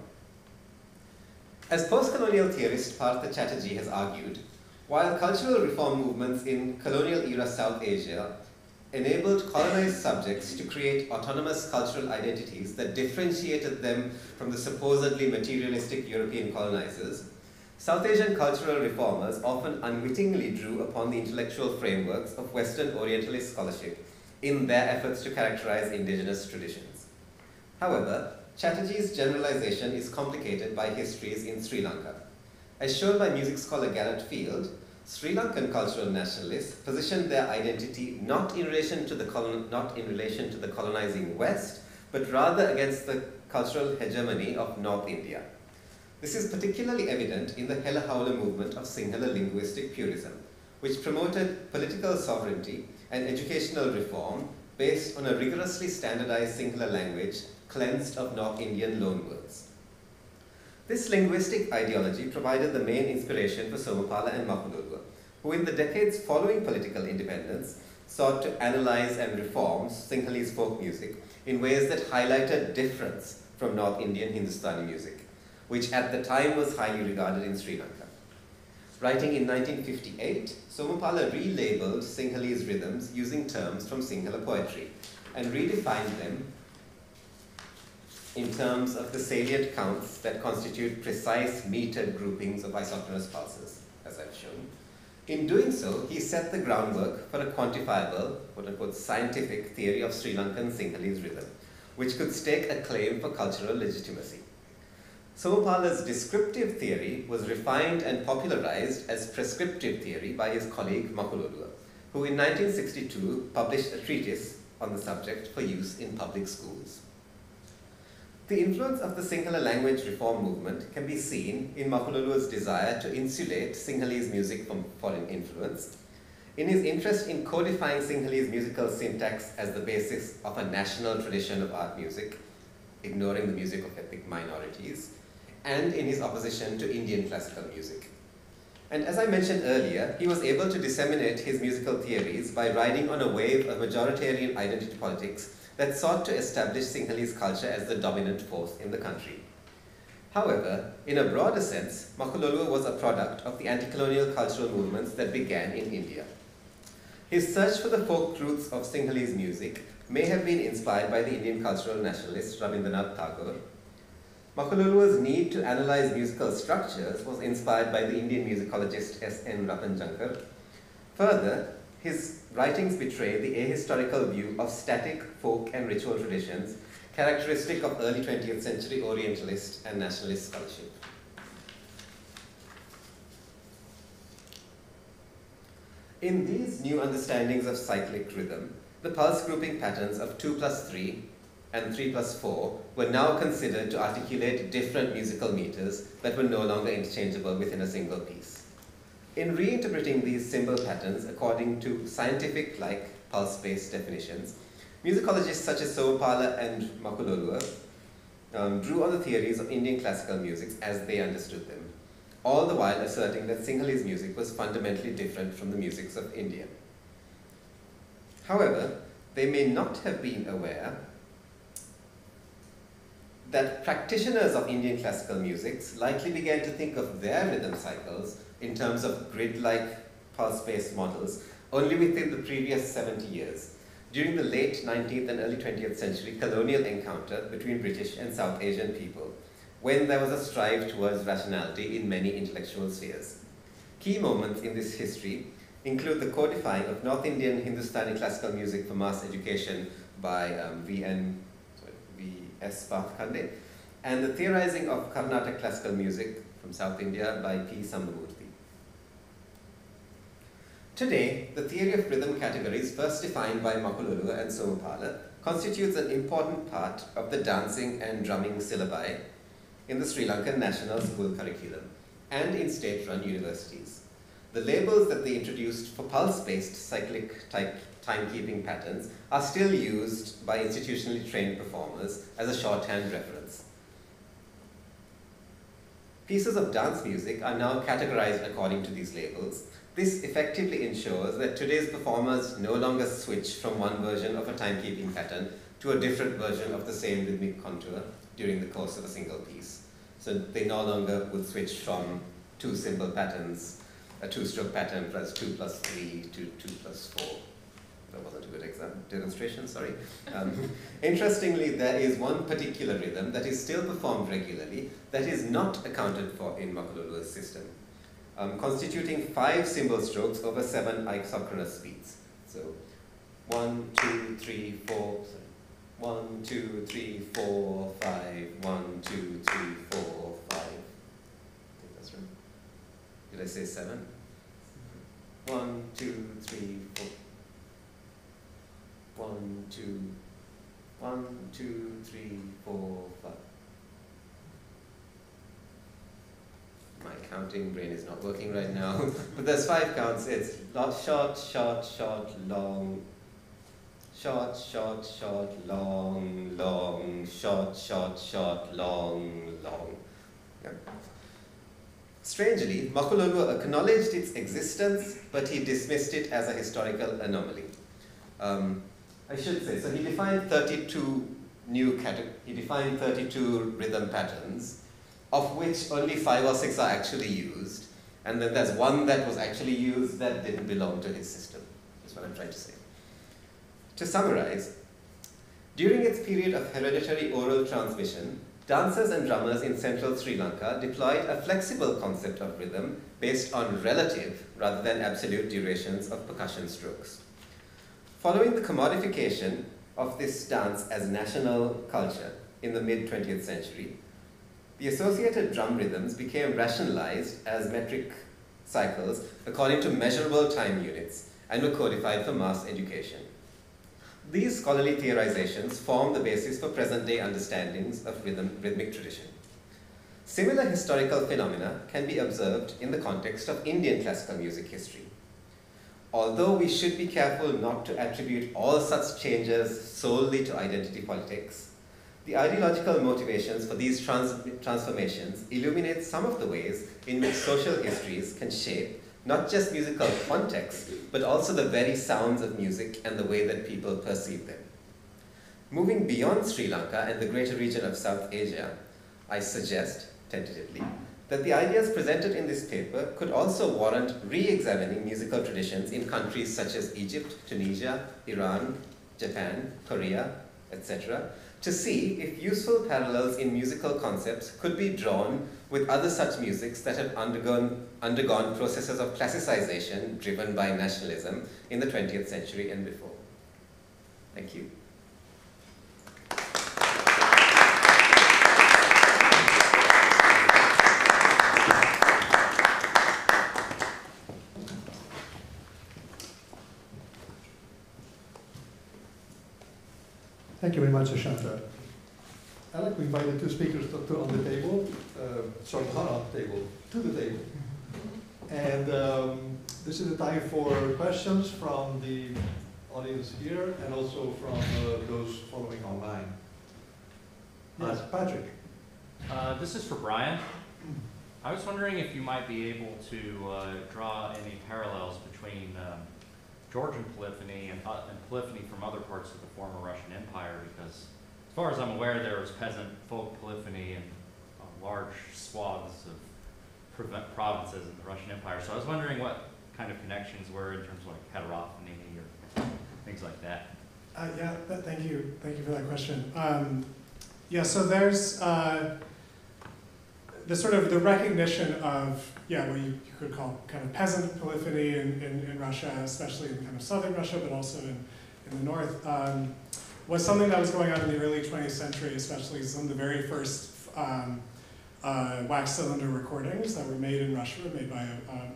As post-colonial theorist Partha Chatterjee has argued, while cultural reform movements in colonial era South Asia enabled colonized subjects to create autonomous cultural identities that differentiated them from the supposedly materialistic European colonizers, South Asian cultural reformers often unwittingly drew upon the intellectual frameworks of Western Orientalist scholarship in their efforts to characterize indigenous traditions. However, Chatterjee's generalization is complicated by histories in Sri Lanka. As shown by music scholar Garrett Field, Sri Lankan cultural nationalists positioned their identity not in relation to the, colon, not in relation to the colonizing West, but rather against the cultural hegemony of North India. This is particularly evident in the Hela Havula movement of Sinhala linguistic purism, which promoted political sovereignty and educational reform based on a rigorously standardized Sinhala language cleansed of North Indian loanwords. This linguistic ideology provided the main inspiration for Somapala and Makulloluwa, who in the decades following political independence sought to analyze and reform Sinhalese folk music in ways that highlighted difference from North Indian Hindustani music which at the time was highly regarded in Sri Lanka. Writing in 1958, Somapala relabeled Sinhalese rhythms using terms from Sinhala poetry and redefined them in terms of the salient counts that constitute precise metered groupings of isochronous pulses, as I've shown. In doing so, he set the groundwork for a quantifiable, quote-unquote, scientific theory of Sri Lankan Sinhalese rhythm, which could stake a claim for cultural legitimacy. Somapala's descriptive theory was refined and popularized as prescriptive theory by his colleague Makulloluwa, who in 1962 published a treatise on the subject for use in public schools. The influence of the Sinhala language reform movement can be seen in Makulolu's desire to insulate Sinhalese music from foreign influence, in his interest in codifying Sinhalese musical syntax as the basis of a national tradition of art music, ignoring the music of ethnic minorities, and in his opposition to Indian classical music. And as I mentioned earlier, he was able to disseminate his musical theories by riding on a wave of majoritarian identity politics that sought to establish Sinhalese culture as the dominant force in the country. However, in a broader sense, Makulolu was a product of the anti-colonial cultural movements that began in India. His search for the folk roots of Sinhalese music may have been inspired by the Indian cultural nationalist Rabindranath Tagore. Makulolu's need to analyze musical structures was inspired by the Indian musicologist S. N. Ratanjankar. Further, his writings betray the ahistorical view of static folk and ritual traditions, characteristic of early 20th century Orientalist and nationalist scholarship. In these new understandings of cyclic rhythm, the pulse grouping patterns of 2 plus 3 and 3 plus 4 were now considered to articulate different musical meters that were no longer interchangeable within a single piece. In reinterpreting these cymbal patterns according to scientific-like pulse-based definitions, musicologists such as Somapala and Makulolu um, drew on the theories of Indian classical music as they understood them, all the while asserting that Sinhalese music was fundamentally different from the musics of India. However, they may not have been aware that practitioners of Indian classical musics likely began to think of their rhythm cycles in terms of grid-like pulse-based models only within the previous 70 years, during the late 19th and early 20th century colonial encounter between British and South Asian people, when there was a strive towards rationality in many intellectual spheres. Key moments in this history include the codifying of North Indian Hindustani classical music for mass education by um, V.N. V.S. Bhatkhande, and the theorizing of Carnatic classical music from South India by P. Sambamurthy. Today, the theory of rhythm categories first defined by Makulolu and Somapala constitutes an important part of the dancing and drumming syllabi in the Sri Lankan national school curriculum and in state-run universities. The labels that they introduced for pulse-based cyclic type timekeeping patterns are still used by institutionally trained performers as a shorthand reference. Pieces of dance music are now categorized according to these labels. This effectively ensures that today's performers no longer switch from one version of a timekeeping pattern to a different version of the same rhythmic contour during the course of a single piece. So they no longer would switch from two cymbal patterns, a two-stroke pattern plus two plus three to two plus four. That wasn't a good example, demonstration, sorry. Um, interestingly, there is one particular rhythm that is still performed regularly that is not accounted for in Makulolu's system, um, constituting five cymbal strokes over seven isochronous speeds. So one, two, three, four, sorry. One, two, three, four, five. One, two, three, four, five. I think that's right. Did I say seven? One, two, three, four. One, two, one, two, three, four, five. My counting brain is not working right now, but there's five counts. It's short, short, short, long, short, short, short, long, long, short, short, short, long, long. Yeah. Strangely, Makulolu acknowledged its existence, but he dismissed it as a historical anomaly. Um, I should say, so he defined 32 new he defined 32 rhythm patterns, of which only five or six are actually used, and then there's one that was actually used that didn't belong to his system, is what I'm trying to say. To summarize, during its period of hereditary oral transmission, dancers and drummers in central Sri Lanka deployed a flexible concept of rhythm based on relative rather than absolute durations of percussion strokes. Following the commodification of this dance as national culture in the mid 20th century, the associated drum rhythms became rationalized as metric cycles according to measurable time units and were codified for mass education. These scholarly theorizations form the basis for present-day understandings of rhythm, rhythmic tradition. Similar historical phenomena can be observed in the context of Indian classical music history. Although we should be careful not to attribute all such changes solely to identity politics, the ideological motivations for these trans transformations illuminate some of the ways in which social histories can shape not just musical context, but also the very sounds of music and the way that people perceive them. Moving beyond Sri Lanka and the greater region of South Asia, I suggest, tentatively, that the ideas presented in this paper could also warrant re-examining musical traditions in countries such as Egypt, Tunisia, Iran, Japan, Korea, etc., to see if useful parallels in musical concepts could be drawn with other such musics that have undergone, undergone processes of classicization driven by nationalism in the 20th century and before. Thank you. Thank you very much, Ashanta. I'd like to invite the two speakers to, to on the table, uh, sorry, not on the table, to the table. And um, this is the time for questions from the audience here and also from uh, those following online. Yes, Patrick. Uh, this is for Brian. I was wondering if you might be able to uh, draw any parallels between um, Georgian polyphony and, uh, and polyphony from other parts of the former Russian Empire, because as far as I'm aware, there was peasant folk polyphony in uh, large swaths of provinces in the Russian Empire. So I was wondering what kind of connections were in terms of like heterophony or things like that. Uh, yeah, th- thank you, thank you for that question. Um, yeah, so there's uh, the sort of the recognition of yeah, what you, you could call kind of peasant polyphony in, in, in, Russia, especially in kind of southern Russia, but also in, in the north, um, was something that was going on in the early 20th century, especially some of the very first um, uh, wax cylinder recordings that were made in Russia, made by a, a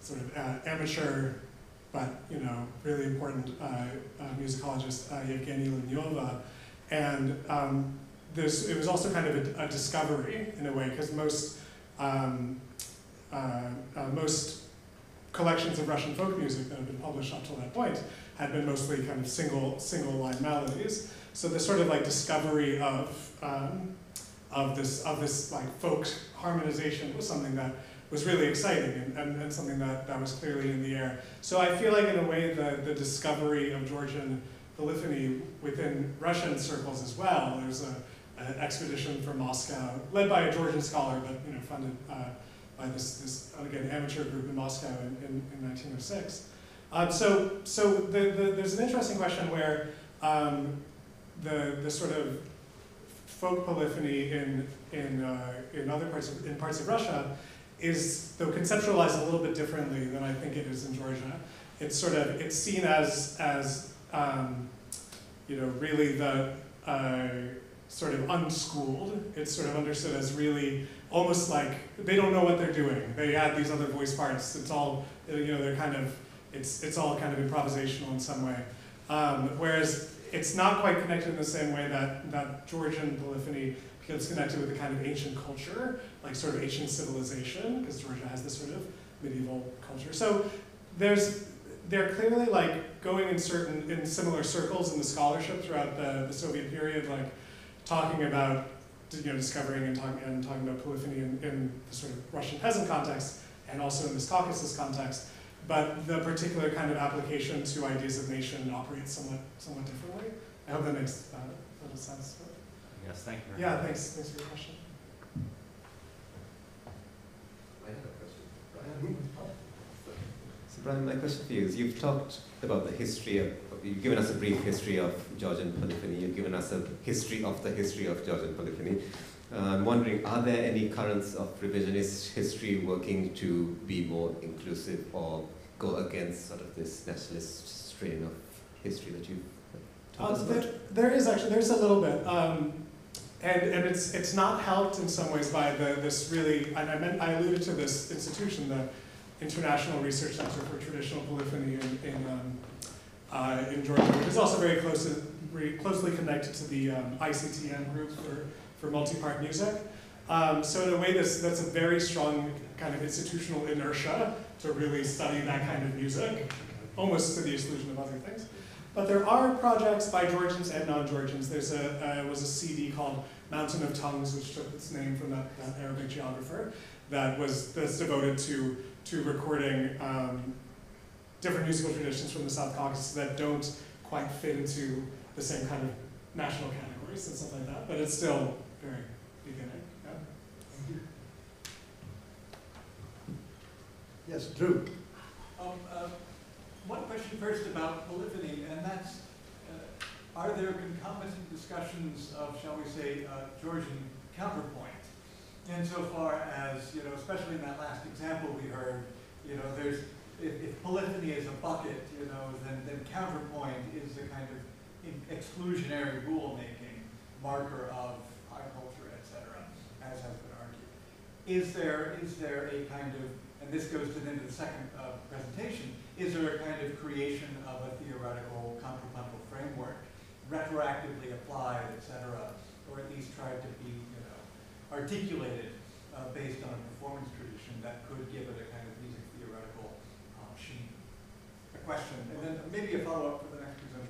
sort of uh, amateur but you know, really important uh, uh, musicologist, uh, Yevgeny Linyova. And um, this, it was also kind of a, a discovery in a way, because most, um, uh, uh, most collections of Russian folk music that have been published up to that point had been mostly kind of single, single line melodies. So this sort of like discovery of, um, of this, of this like folk harmonization was something that was really exciting and, and, and, something that, that was clearly in the air. So I feel like in a way the, the discovery of Georgian polyphony within Russian circles as well, there's a, an expedition from Moscow, led by a Georgian scholar, but you know, funded uh, by this, this, again, amateur group in Moscow in, in, in 1906. Um, so so the, the, there's an interesting question where um, the, the sort of folk polyphony in, in, uh, in other parts of, in parts of Russia is, though conceptualized a little bit differently than I think it is in Georgia. It's sort of, it's seen as, as um, you know, really the uh, sort of unschooled. It's sort of understood as really almost like they don't know what they're doing. They add these other voice parts. It's all, you know, they're kind of, it's, it's all kind of improvisational in some way. Um, whereas it's not quite connected in the same way that, that Georgian polyphony it's connected with a kind of ancient culture, like sort of ancient civilization, because Georgia has this sort of medieval culture. So there's they're clearly like going in certain in similar circles in the scholarship throughout the, the Soviet period, like talking about you know discovering and talking and talking about polyphony in, in the sort of Russian peasant context and also in this Caucasus context. But the particular kind of application to ideas of nation operates somewhat somewhat differently. I hope that makes uh, a little sense. Yes, thank you. Yeah, thanks. Thanks for your question. I have a question. Brian? So Brian, my question for you is, you've talked about the history of, you've given us a brief history of Georgian polyphony, you've given us a history of the history of Georgian polyphony. Uh, I'm wondering, are there any currents of revisionist history working to be more inclusive or go against sort of this nationalist strain of history that you've uh, there, there is actually, there's a little bit. Um, and, and it's, it's not helped in some ways by the, this really, and I, meant, I alluded to this institution, the International Research Center for Traditional Polyphony in, in, um, uh, in Georgia, which is also very close, very closely connected to the um, ICTM group for, for multi-part music. Um, so in a way, this, that's a very strong kind of institutional inertia to really study that kind of music, almost to the exclusion of other things. But there are projects by Georgians and non-Georgians. There's a uh, was a CD called Mountain of Tongues, which took its name from that, that Arabic geographer, that was that's devoted to to recording um, different musical traditions from the South Caucasus that don't quite fit into the same kind of national categories and stuff like that. But it's still very beginning. Yeah. Yes, Drew. Um, uh, One question first about polyphony, and that's, uh, are there concomitant discussions of, shall we say, uh, Georgian counterpoint? Insofar as, you know, especially in that last example we heard, you know, there's, if, if polyphony is a bucket, you know, then, then counterpoint is a kind of exclusionary rule-making marker of high culture, et cetera, as has been argued. Is there, is there a kind of, and this goes to the end of the second uh, presentation, is there a kind of creation of a theoretical contrapuntal framework, retroactively applied, et cetera, or at least tried to be, you know, articulated uh, based on a performance tradition that could give it a kind of music theoretical um, sheen? A question, and then maybe a follow-up for the next presenter.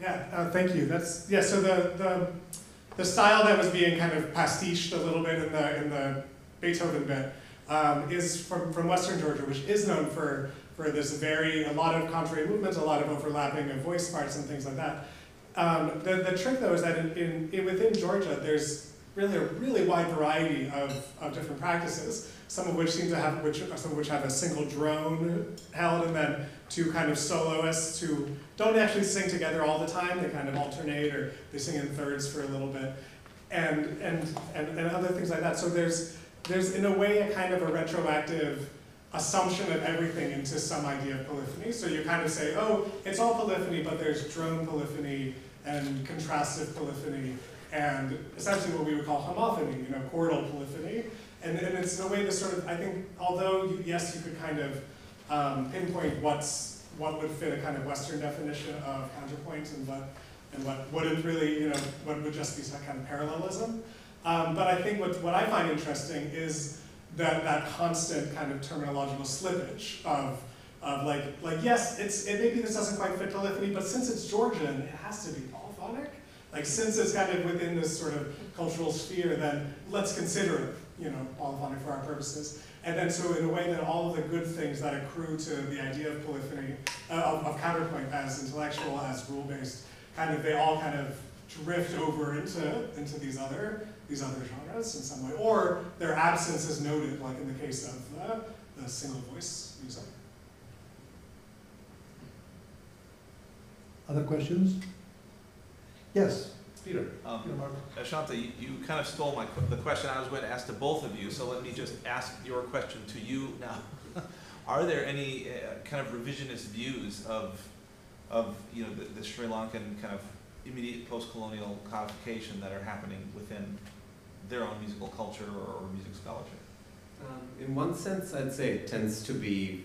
Yeah, uh, thank you. That's yeah. So the, the the style that was being kind of pastiched a little bit in the in the Beethoven bit um, is from from Western Georgia, which is known for for this very a lot of contrary movements, a lot of overlapping of voice parts and things like that. Um, the the trick though is that in, in, in within Georgia, there's really a really wide variety of, of different practices. Some of which seem to have which some of which have a single drone held, and then two kind of soloists who don't actually sing together all the time. They kind of alternate or they sing in thirds for a little bit, and and and, and other things like that. So there's there's in a way a kind of a retroactive assumption of everything into some idea of polyphony. So you kind of say, oh, it's all polyphony, but there's drone polyphony and contrastive polyphony and essentially what we would call homophony, you know, chordal polyphony. And, and it's a way this sort of, I think, although you, yes, you could kind of um, pinpoint what's what would fit a kind of Western definition of counterpoint and what and what wouldn't really, you know, what would just be some kind of parallelism. Um, but I think what, what I find interesting is that that constant kind of terminological slippage of of like like yes, it's it maybe this doesn't quite fit polyphony, but since it's Georgian, it has to be polyphonic. Like since it's kind of within this sort of cultural sphere, then let's consider it, you know, polyphonic for our purposes. And then so in a way that all of the good things that accrue to the idea of polyphony, uh, of, of counterpoint as intellectual, as rule-based, kind of they all kind of drift over into into these other these other genres in some way, or their absence is noted, like in the case of uh, the single voice music. Other questions? Yes, Peter. Um, Peter Mark. Ashanta, you, you kind of stole my, que- the question I was going to ask to both of you, so let me just ask your question to you now. Are there any uh, kind of revisionist views of, of, you know, the, the Sri Lankan kind of immediate post-colonial codification that are happening within their own musical culture or, or music scholarship? Um, in one sense, I'd say it tends to be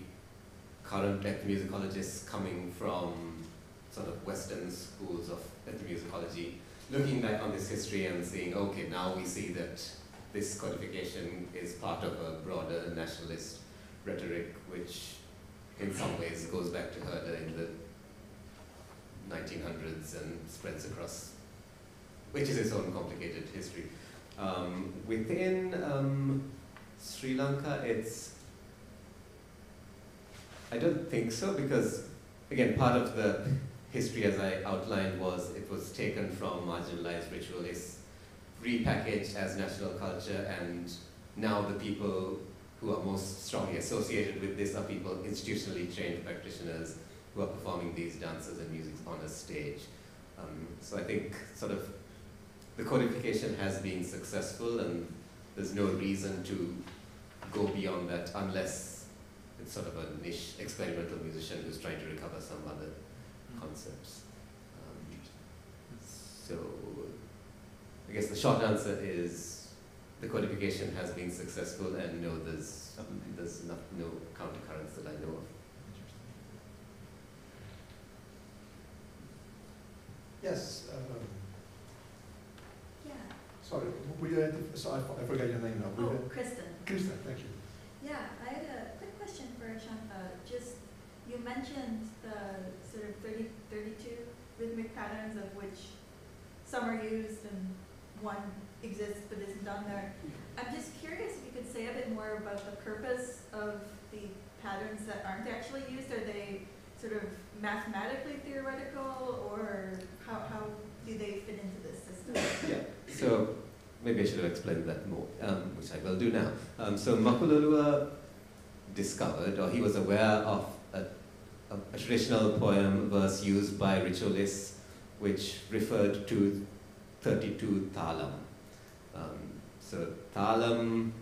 current ethnomusicologists coming from sort of Western schools of ethnomusicology, looking back on this history and seeing, okay, now we see that this codification is part of a broader nationalist rhetoric, which in some ways goes back to Herder in the 1900s and spreads across, which is its own complicated history. Um, within um, Sri Lanka, it's. I don't think so because, again, part of the history, as I outlined, was it was taken from marginalized ritualists, repackaged as national culture, and now the people who are most strongly associated with this are people institutionally trained practitioners who are performing these dances and music on a stage. Um, so I think sort of the codification has been successful, and there's no reason to go beyond that unless it's sort of a niche experimental musician who's trying to recover some other concepts. Um, so I guess the short answer is the codification has been successful and no, there's, there's not, no countercurrents that I know of. Yes. Um, um yeah. Sorry, would you sorry I, forgot your name now. Were oh, you Kristen. Kristen, thank you. Yeah, I had a quick question for Shanta. Just, you mentioned the sort of 30, 32 rhythmic patterns of which some are used and one exists but isn't done there. I'm just curious if you could say a bit more about the purpose of the patterns that aren't actually used. Are they sort of mathematically theoretical or how, how do they fit into this system? Yeah, so maybe I should have explained that more, um, which I will do now. Um, so Makulloluwa discovered, or he was aware of a, traditional poem verse used by ritualists which referred to 32 thalam. Um, so thalam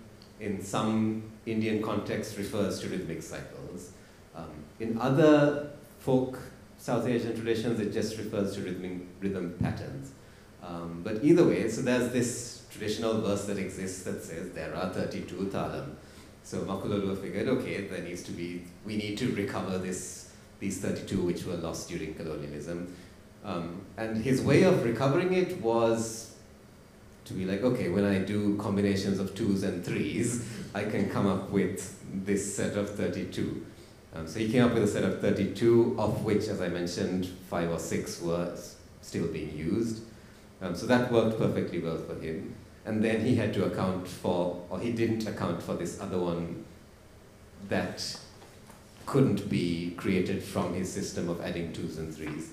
in some Indian context refers to rhythmic cycles. Um, in other folk South Asian traditions, it just refers to rhythm, rhythm patterns. Um, but either way, so there's this traditional verse that exists that says there are 32 thalam. So Makulloluwa figured, okay, there needs to be, we need to recover this, these 32 which were lost during colonialism. Um, and his way of recovering it was to be like, okay, when I do combinations of twos and threes, I can come up with this set of 32. Um, so he came up with a set of 32, of which, as I mentioned, five or six were still being used. Um, so that worked perfectly well for him. And then he had to account for, or he didn't account for this other one that couldn't be created from his system of adding twos and threes.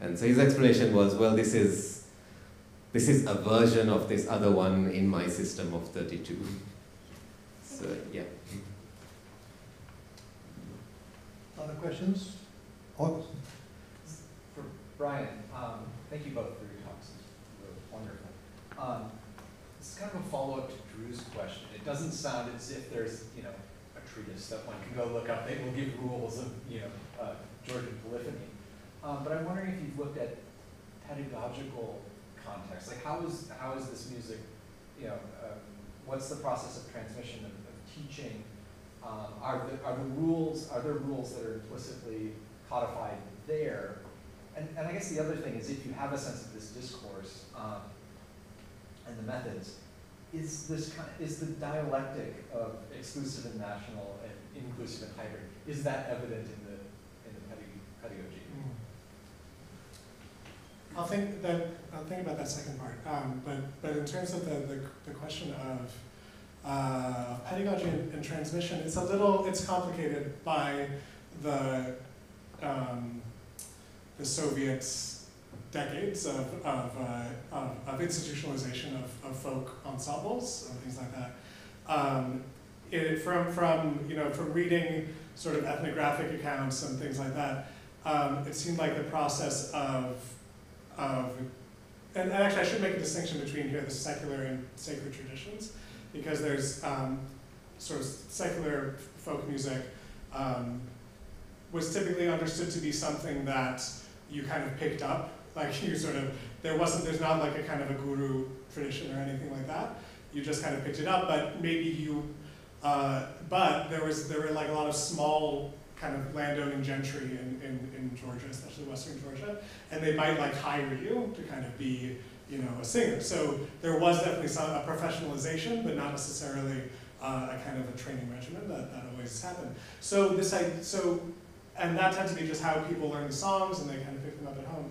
And so his explanation was, well, this is this is a version of this other one in my system of 32. So yeah. Other questions? Oh, For Brian, um, thank you both for your talks, it was wonderful. Um, this is kind of a follow-up to Drew's question. It doesn't sound as if there's, you know, a treatise that one can go look up, they will give rules of, you know, uh, Georgian polyphony. Um, but I'm wondering if you've looked at pedagogical context, like how is, how is this music, you know, um, what's the process of transmission of, of teaching? Um, are the, are the rules, are there rules that are implicitly codified there? And, and I guess the other thing is if you have a sense of this discourse, um, and the methods, is this kind, is the dialectic of exclusive and national and inclusive and hybrid, is that evident in the, in the pedag- pedagogy? I'll think that, I'll think about that second part. Um, but, but in terms of the, the, the question of uh, pedagogy and, and transmission, it's a little, it's complicated by the, um, the Soviets' decades of, of, uh, of, of institutionalization of, of folk ensembles and things like that. Um, it, from, from, you know, from reading sort of ethnographic accounts and things like that, um, it seemed like the process of of, and, and actually I should make a distinction between here the secular and sacred traditions, because there's um, sort of secular folk music um, was typically understood to be something that you kind of picked up, like you sort of, there wasn't, there's not like a kind of a guru tradition or anything like that, you just kind of picked it up, but maybe you, uh, but there was, there were like a lot of small kind of landowning gentry in, in, in Georgia, especially Western Georgia, and they might like hire you to kind of be, you know, a singer. So there was definitely some a professionalization, but not necessarily uh, a kind of a training regimen that, that always happened. So this, I, so, and that tends to be just how people learn the songs, and they kind of pick them up at home.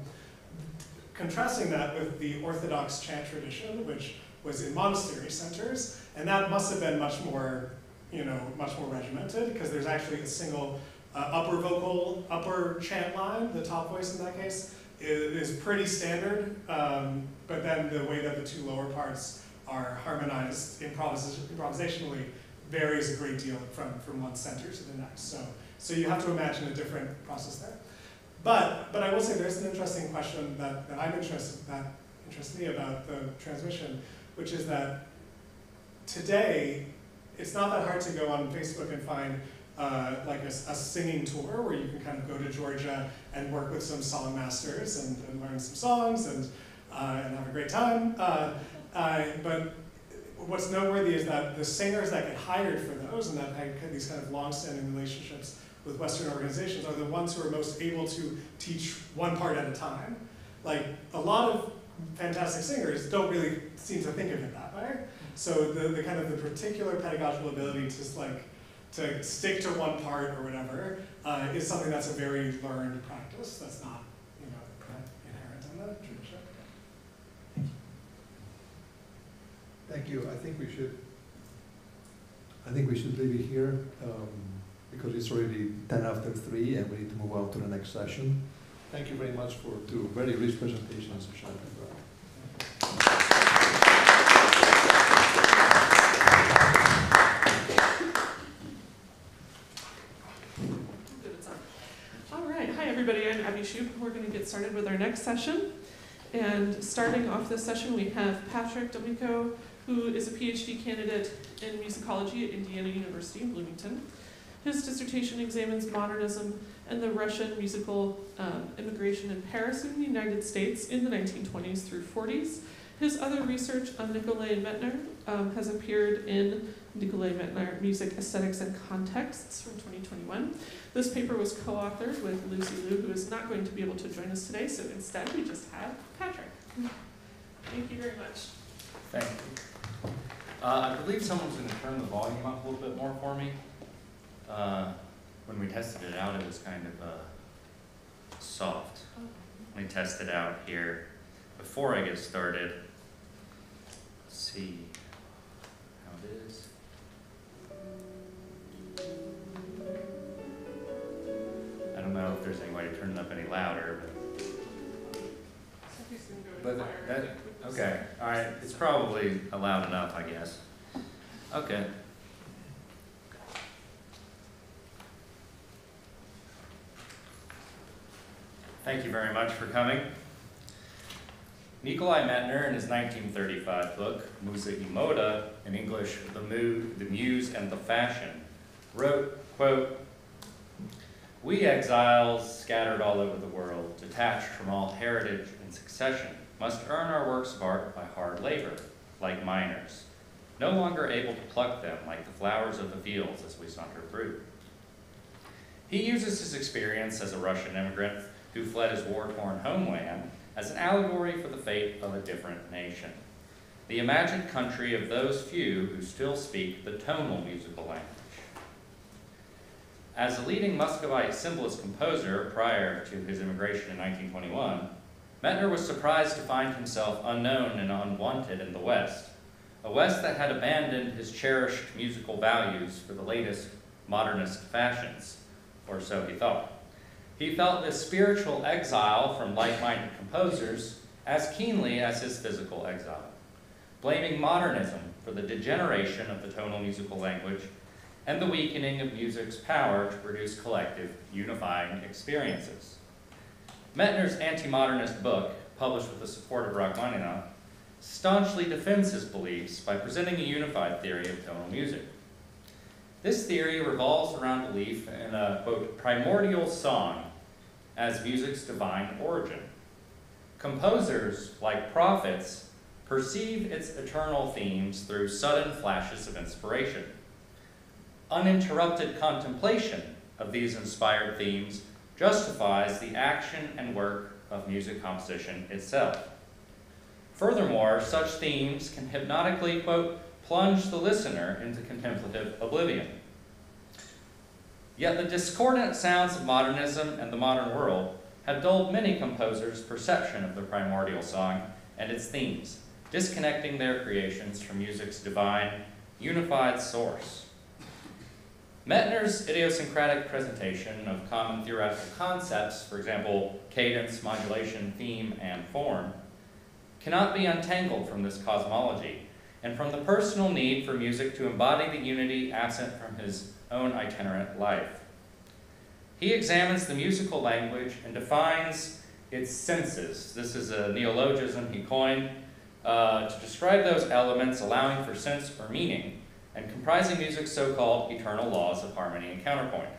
Contrasting that with the Orthodox chant tradition, which was in monastery centers, and that must have been much more, you know, much more regimented, because there's actually a single uh, upper vocal, upper chant line, the top voice in that case, is, is pretty standard, um, but then the way that the two lower parts are harmonized improvis improvisationally varies a great deal from, from one center to the next. So, so you have to imagine a different process there. But, but I will say there's an interesting question that, that I'm interested, that interests me about the transmission, which is that today, it's not that hard to go on Facebook and find uh, like a, a, singing tour where you can kind of go to Georgia and work with some song masters and, and learn some songs and, uh, and have a great time. Uh, but what's noteworthy is that the singers that get hired for those and that have these kind of long-standing relationships with Western organizations are the ones who are most able to teach one part at a time. like a lot of fantastic singers don't really seem to think of it that way. So the, the kind of the particular pedagogical ability to like to stick to one part or whatever uh, is something that's a very learned practice. That's not you know inherent in the tradition. Thank you. I think we should, I think we should leave it here um, because it's already 10 after 3 and we need to move on to the next session. Thank you very much for two very rich presentations, Shant and Brian. Good, it's on. All right, hi everybody, I'm Abby Shoup. We're going to get started with our next session. And starting off this session, we have Patrick D'Amico, who is a PhD candidate in musicology at Indiana University in Bloomington. His dissertation examines modernism and the Russian musical um, immigration in Paris and the United States in the 1920s through 40s. His other research on Nikolay Medtner um, has appeared in Nikolay Medtner Music, Aesthetics, and Contexts from 2021. This paper was co-authored with Lucy Liu, who is not going to be able to join us today, so instead we just have Patrick. Thank you very much. Thank you. Uh, I believe someone's gonna turn the volume up a little bit more for me. Uh, when we tested it out, it was kind of, uh, soft. Let me test it out here before I get started. Let's see how it is. I don't know if there's any way to turn it up any louder, but Sophie's gonna go But to fire, I that- think, with this. Okay, all right, it's probably loud enough, I guess. Okay. Thank you very much for coming. Nikolai Medtner, in his 1935 book, Muza i moda, in English, The Mood, the Muse, and the Fashion, wrote, quote, We exiles, scattered all over the world, detached from all heritage and succession, must earn our works of art by hard labor, like miners, no longer able to pluck them like the flowers of the fields as we saunter through. He uses his experience as a Russian immigrant who fled his war-torn homeland as an allegory for the fate of a different nation, the imagined country of those few who still speak the tonal musical language. As a leading Muscovite symbolist composer prior to his immigration in 1921, Medtner was surprised to find himself unknown and unwanted in the West, a West that had abandoned his cherished musical values for the latest modernist fashions, or so he thought. He felt this spiritual exile from like-minded composers as keenly as his physical exile, blaming modernism for the degeneration of the tonal musical language and the weakening of music's power to produce collective, unifying experiences. Medtner's anti-modernist book, published with the support of Rachmaninoff, staunchly defends his beliefs by presenting a unified theory of tonal music. This theory revolves around belief in a, quote, primordial song as music's divine origin. Composers, like prophets, perceive its eternal themes through sudden flashes of inspiration. Uninterrupted contemplation of these inspired themes justifies the action and work of music composition itself. Furthermore, such themes can hypnotically, quote, plunge the listener into contemplative oblivion. Yet the discordant sounds of modernism and the modern world have dulled many composers' perception of the primordial song and its themes, disconnecting their creations from music's divine, unified source. Medtner's idiosyncratic presentation of common theoretical concepts, for example, cadence, modulation, theme, and form, cannot be untangled from this cosmology and from the personal need for music to embody the unity absent from his own itinerant life. He examines the musical language and defines its senses. This is a neologism he coined uh, to describe those elements allowing for sense or meaning and comprising music's so-called eternal laws of harmony and counterpoint.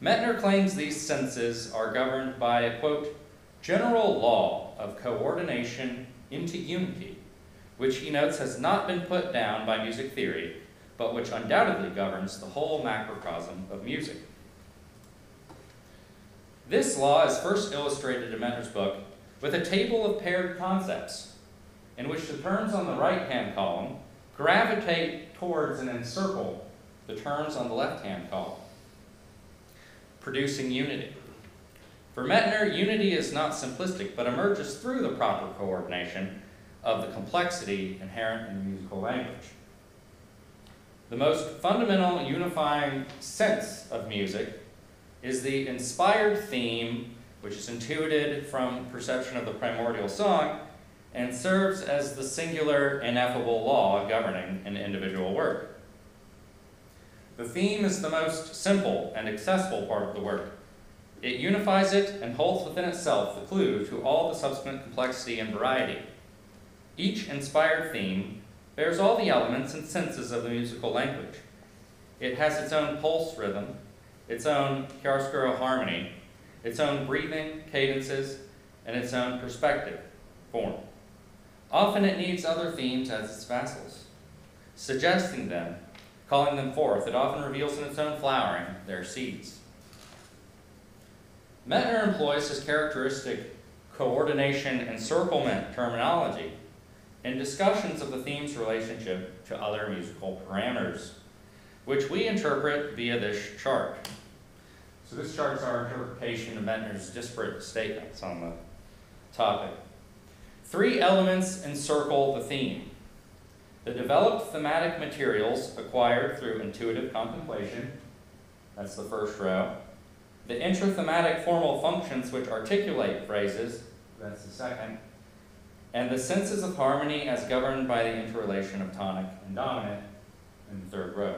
Medtner claims these senses are governed by a, quote, general law of coordination into unity, which he notes has not been put down by music theory, but which undoubtedly governs the whole macrocosm of music. This law is first illustrated in Medtner's book, with a table of paired concepts in which the terms on the right-hand column gravitate towards and encircle the terms on the left-hand column, producing unity. For Medtner, unity is not simplistic, but emerges through the proper coordination of the complexity inherent in musical language. The most fundamental unifying sense of music is the inspired theme, which is intuited from perception of the primordial song and serves as the singular, ineffable law governing an individual work. The theme is the most simple and accessible part of the work. It unifies it and holds within itself the clue to all the subsequent complexity and variety. Each inspired theme bears all the elements and senses of the musical language. It has its own pulse rhythm, its own chiaroscuro harmony, its own breathing, cadences, and its own perspective, form. Often it needs other themes as its vassals, suggesting them, calling them forth. It often reveals in its own flowering their seeds. Medtner employs his characteristic coordination encirclement terminology in discussions of the theme's relationship to other musical parameters, which we interpret via this chart. So this chart is our interpretation of Medtner's disparate statements on the topic. Three elements encircle the theme. The developed thematic materials acquired through intuitive contemplation, that's the first row. The intrathematic formal functions which articulate phrases, that's the second and the senses of harmony as governed by the interrelation of tonic and dominant in the third row.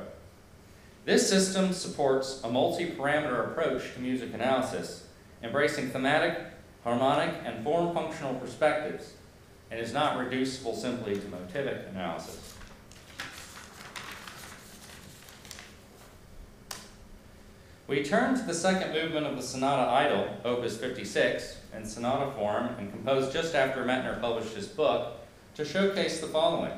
This system supports a multi-parameter approach to music analysis, embracing thematic, harmonic, and form-functional perspectives, and is not reducible simply to motivic analysis. We turn to the second movement of the Sonata Idyll, Opus 56, in sonata form and composed just after Medtner published his book, to showcase the following.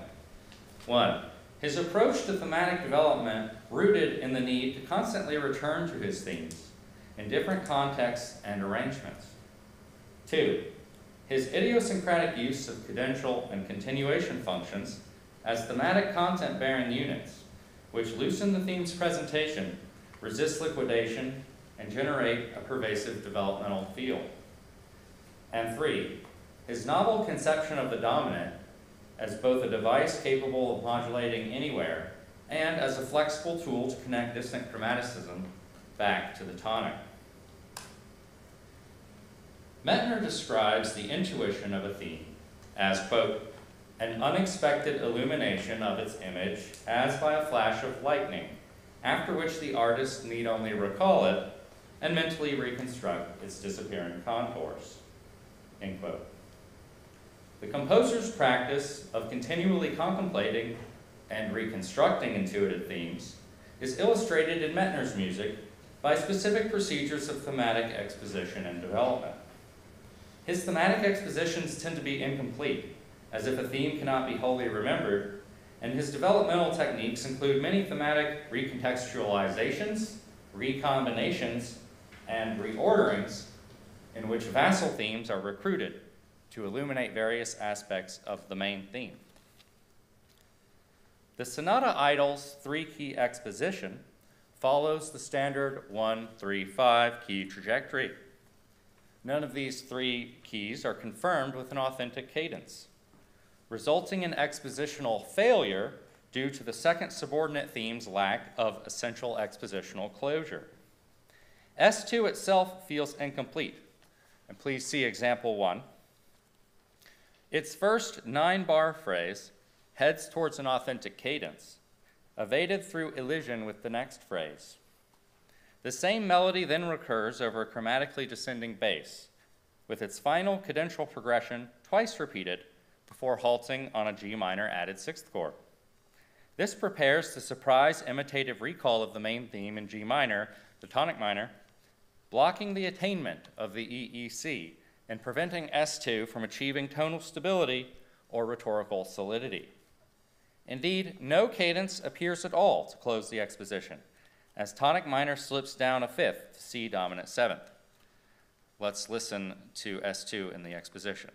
One, his approach to thematic development rooted in the need to constantly return to his themes in different contexts and arrangements. Two, his idiosyncratic use of cadential and continuation functions as thematic content-bearing units, which loosen the theme's presentation, resist liquidation, and generate a pervasive developmental field. And three, his novel conception of the dominant as both a device capable of modulating anywhere and as a flexible tool to connect distant chromaticism back to the tonic. Medtner describes the intuition of a theme as, quote, an unexpected illumination of its image as by a flash of lightning, after which the artist need only recall it and mentally reconstruct its disappearing contours. End quote. The composer's practice of continually contemplating and reconstructing intuitive themes is illustrated in Medtner's music by specific procedures of thematic exposition and development. His thematic expositions tend to be incomplete, as if a theme cannot be wholly remembered, and his developmental techniques include many thematic recontextualizations, recombinations, and reorderings in which vassal themes are recruited to illuminate various aspects of the main theme. The Sonata Idyll's three key exposition follows the standard 1 3 5 key trajectory. None of these three keys are confirmed with an authentic cadence, resulting in expositional failure due to the second subordinate theme's lack of essential expositional closure. S2 itself feels incomplete, and please see example one. Its first nine bar phrase heads towards an authentic cadence, evaded through elision with the next phrase. The same melody then recurs over a chromatically descending bass, with its final cadential progression twice repeated before halting on a G minor added sixth chord. This prepares the surprise imitative recall of the main theme in G minor, the tonic minor, blocking the attainment of the EEC and preventing S2 from achieving tonal stability or rhetorical solidity. Indeed, no cadence appears at all to close the exposition, as tonic minor slips down a fifth to C dominant seventh. let's listen to S2 in the exposition.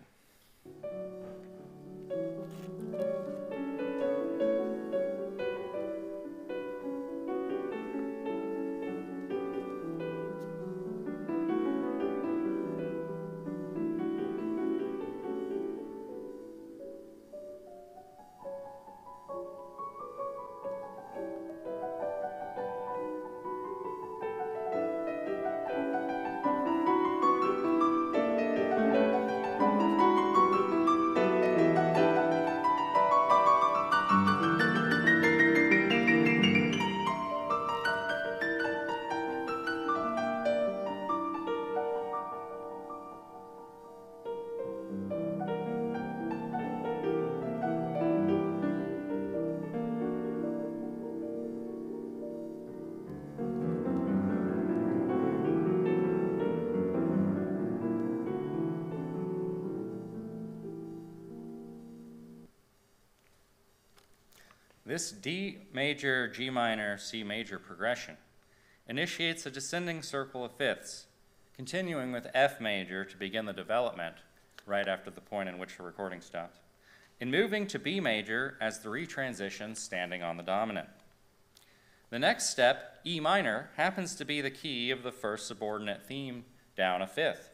Major, G minor, C major progression initiates a descending circle of fifths, continuing with F major to begin the development right after the point in which the recording stopped, in moving to B major as the retransition standing on the dominant. The next step, E minor, happens to be the key of the first subordinate theme down a fifth,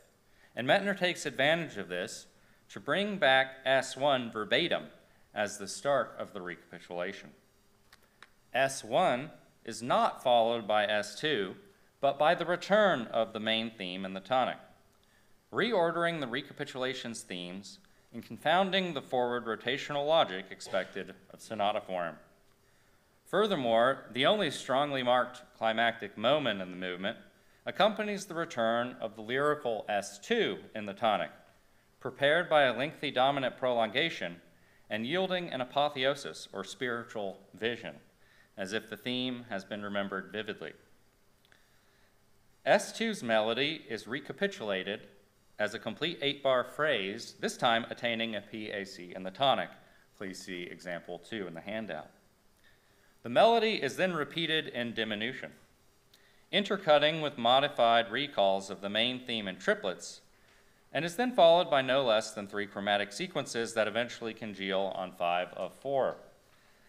and Medtner takes advantage of this to bring back S1 verbatim as the start of the recapitulation. S1 is not followed by S2, but by the return of the main theme in the tonic, reordering the recapitulation's themes and confounding the forward rotational logic expected of sonata form. Furthermore, the only strongly marked climactic moment in the movement accompanies the return of the lyrical S2 in the tonic, prepared by a lengthy dominant prolongation and yielding an apotheosis or spiritual vision, as if the theme has been remembered vividly. S2's melody is recapitulated as a complete eight bar phrase, this time attaining a PAC in the tonic. Please see example two in the handout. The melody is then repeated in diminution, intercutting with modified recalls of the main theme in triplets and is then followed by no less than three chromatic sequences that eventually congeal on five of four.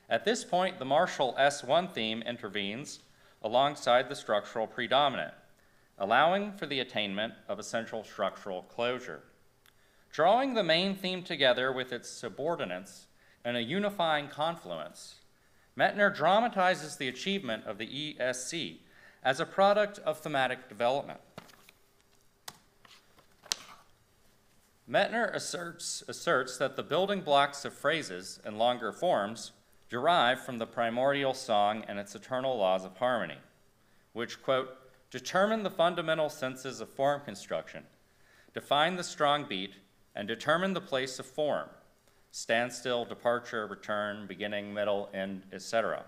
At this point, the martial S1 theme intervenes alongside the structural predominant, allowing for the attainment of essential structural closure. Drawing the main theme together with its subordinates in a unifying confluence, Medtner dramatizes the achievement of the ESC as a product of thematic development. Medtner asserts, asserts that the building blocks of phrases and longer forms derive from the primordial song and its eternal laws of harmony, which, quote, determine the fundamental senses of form construction, define the strong beat, and determine the place of form, standstill, departure, return, beginning, middle, end, etc.,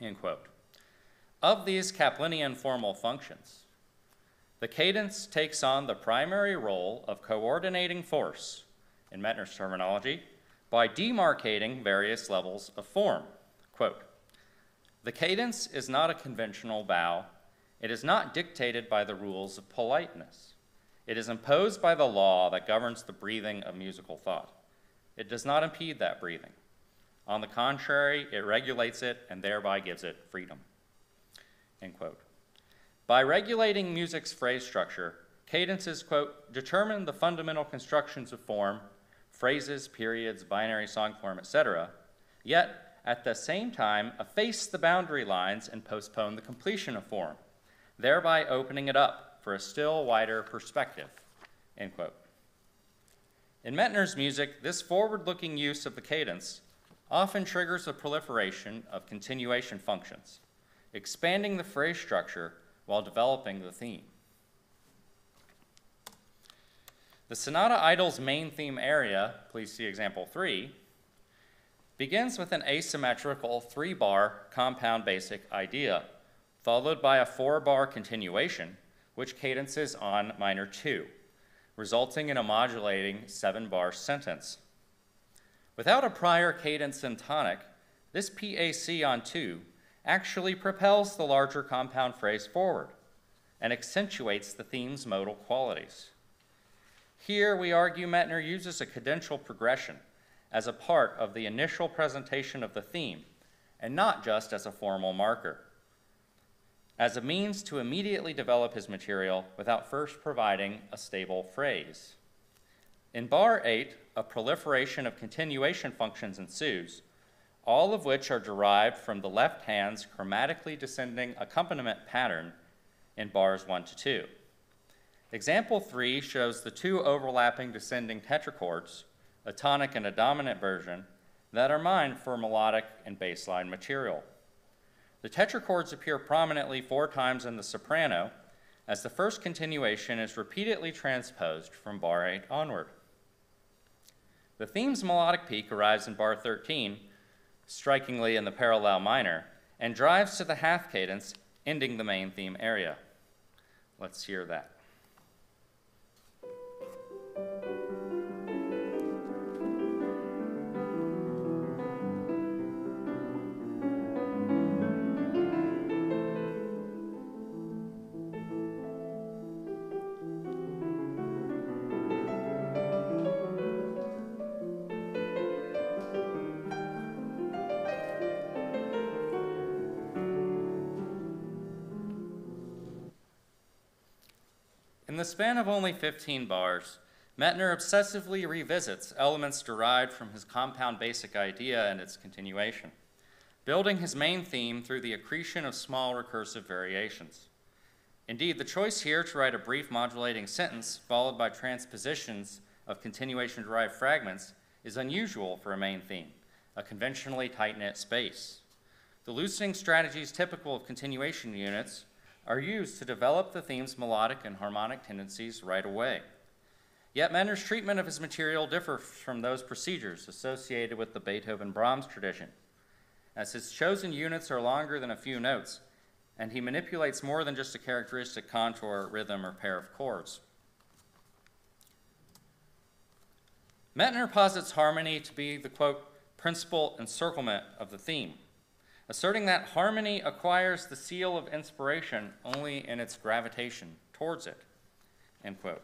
end quote. Of these Caplinian formal functions, the cadence takes on the primary role of coordinating force, in Medtner's terminology, by demarcating various levels of form. Quote, the cadence is not a conventional bow. It is not dictated by the rules of politeness. It is imposed by the law that governs the breathing of musical thought. It does not impede that breathing. On the contrary, it regulates it and thereby gives it freedom. End quote. By regulating music's phrase structure, cadences, quote, determine the fundamental constructions of form, phrases, periods, binary song form, etc., yet at the same time efface the boundary lines and postpone the completion of form, thereby opening it up for a still wider perspective, end quote. In Medtner's music, this forward looking use of the cadence often triggers a proliferation of continuation functions, expanding the phrase structure while developing the theme. The Sonata Idyll's main theme area, please see example three, begins with an asymmetrical three bar compound basic idea, followed by a four bar continuation, which cadences on minor two, resulting in a modulating seven bar sentence. Without a prior cadence in tonic, this PAC on two actually propels the larger compound phrase forward, and accentuates the theme's modal qualities. Here, we argue Medtner uses a cadential progression as a part of the initial presentation of the theme, and not just as a formal marker, as a means to immediately develop his material without first providing a stable phrase. In bar 8, a proliferation of continuation functions ensues, all of which are derived from the left hand's chromatically descending accompaniment pattern in bars 1 to 2. Example 3 shows the two overlapping descending tetrachords, a tonic and a dominant version, that are mined for melodic and bassline material. The tetrachords appear prominently four times in the soprano, as the first continuation is repeatedly transposed from bar 8 onward. The theme's melodic peak arrives in bar 13, strikingly in the parallel minor, and drives to the half cadence, ending the main theme area. Let's hear that. Span of only 15 bars, Medtner obsessively revisits elements derived from his compound basic idea and its continuation, building his main theme through the accretion of small recursive variations. Indeed, the choice here to write a brief modulating sentence followed by transpositions of continuation derived fragments is unusual for a main theme, a conventionally tight knit space. The loosening strategies typical of continuation units are used to develop the theme's melodic and harmonic tendencies right away. Yet Medtner's treatment of his material differs from those procedures associated with the Beethoven Brahms tradition, as his chosen units are longer than a few notes, and he manipulates more than just a characteristic contour, rhythm, or pair of chords. Medtner posits harmony to be the quote, principal encirclement of the theme asserting that harmony acquires the seal of inspiration only in its gravitation towards it. End quote.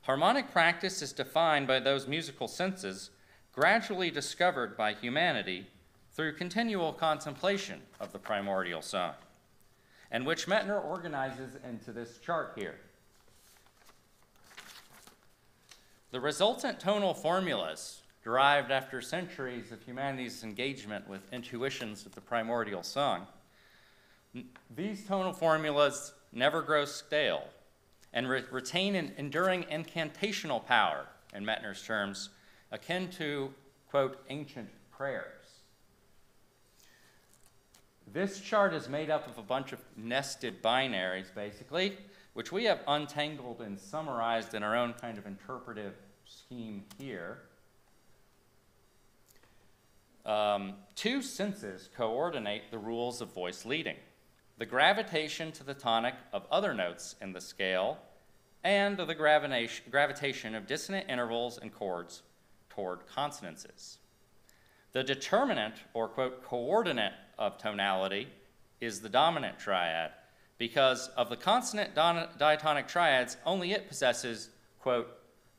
Harmonic practice is defined by those musical senses gradually discovered by humanity through continual contemplation of the primordial song, and which Medtner organizes into this chart here. The resultant tonal formulas derived after centuries of humanity's engagement with intuitions of the primordial song. These tonal formulas never grow stale and re- retain an enduring incantational power, in Medtner's terms, akin to, quote, ancient prayers. This chart is made up of a bunch of nested binaries, basically, which we have untangled and summarized in our own kind of interpretive scheme here. Um, two senses coordinate the rules of voice leading the gravitation to the tonic of other notes in the scale, and the gravitation, gravitation of dissonant intervals and chords toward consonances. The determinant, or quote, coordinate of tonality is the dominant triad, because of the consonant diatonic triads, only it possesses, quote,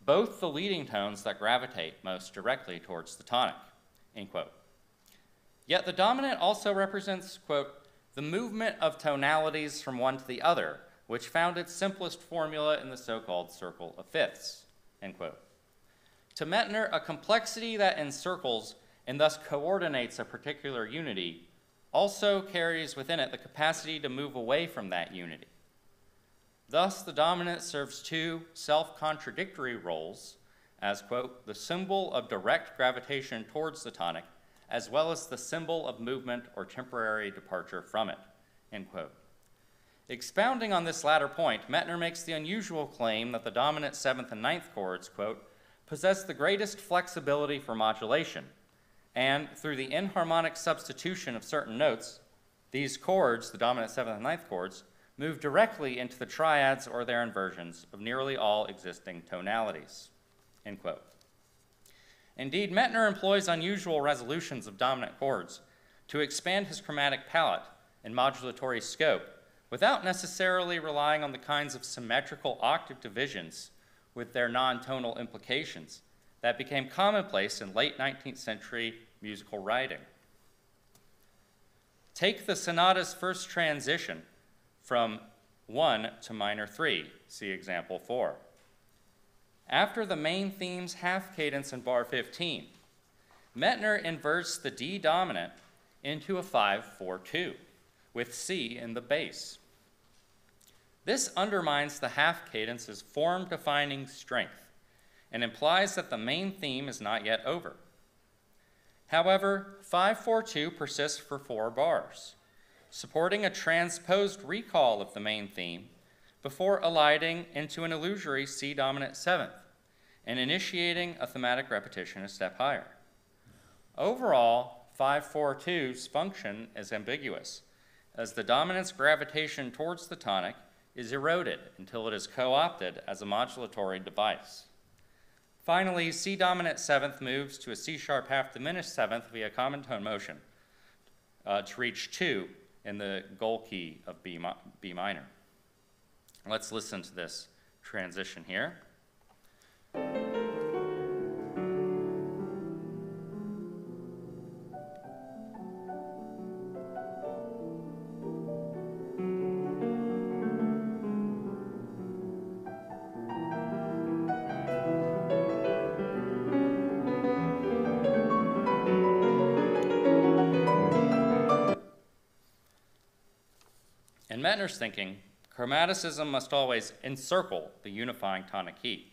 both the leading tones that gravitate most directly towards the tonic. End quote. Yet the dominant also represents, quote, the movement of tonalities from one to the other, which found its simplest formula in the so called circle of fifths, end quote. To Medtner, a complexity that encircles and thus coordinates a particular unity also carries within it the capacity to move away from that unity. Thus, the dominant serves two self contradictory roles as, quote, the symbol of direct gravitation towards the tonic, as well as the symbol of movement or temporary departure from it, end quote. Expounding on this latter point, Medtner makes the unusual claim that the dominant seventh and ninth chords, quote, possess the greatest flexibility for modulation, and through the enharmonic substitution of certain notes, these chords, the dominant seventh and ninth chords, move directly into the triads or their inversions of nearly all existing tonalities. End quote. Indeed, Medtner employs unusual resolutions of dominant chords to expand his chromatic palette and modulatory scope without necessarily relying on the kinds of symmetrical octave divisions with their non-tonal implications that became commonplace in late 19th century musical writing. Take the sonata's first transition from 1 to minor 3, see example 4. After the main theme's half cadence in bar 15, Medtner inverts the D dominant into a 5-4-2 with C in the bass. This undermines the half cadence's form defining strength and implies that the main theme is not yet over. However, 542 persists for four bars, supporting a transposed recall of the main theme before alighting into an illusory C dominant seventh and initiating a thematic repetition a step higher. Overall, 542's function is ambiguous, as the dominant's gravitation towards the tonic is eroded until it is co opted as a modulatory device. Finally, C dominant seventh moves to a C sharp half diminished seventh via common tone motion uh, to reach two in the goal key of B, mi B minor. Let's listen to this transition here. And Medtner's thinking, chromaticism must always encircle the unifying tonic key.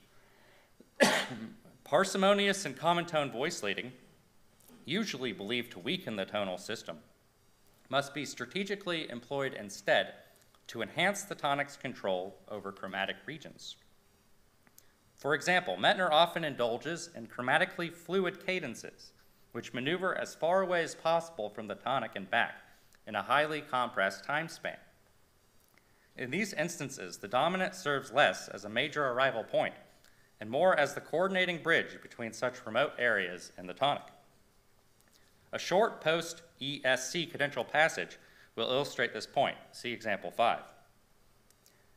Parsimonious and common tone voice leading, usually believed to weaken the tonal system, must be strategically employed instead to enhance the tonic's control over chromatic regions. For example, Medtner often indulges in chromatically fluid cadences, which maneuver as far away as possible from the tonic and back in a highly compressed time span. In these instances, the dominant serves less as a major arrival point and more as the coordinating bridge between such remote areas and the tonic. A short post ESC cadential passage will illustrate this point. See example 5.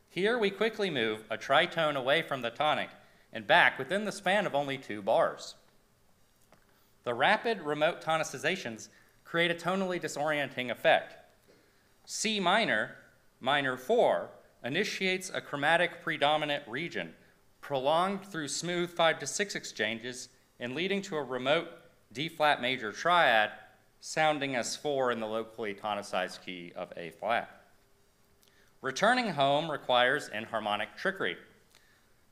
Here we quickly move a tritone away from the tonic and back within the span of only two bars. The rapid remote tonicizations create a tonally disorienting effect. C minor Minor 4 initiates a chromatic predominant region prolonged through smooth 5 to 6 exchanges and leading to a remote D flat major triad sounding as 4 in the locally tonicized key of A flat. Returning home requires enharmonic trickery.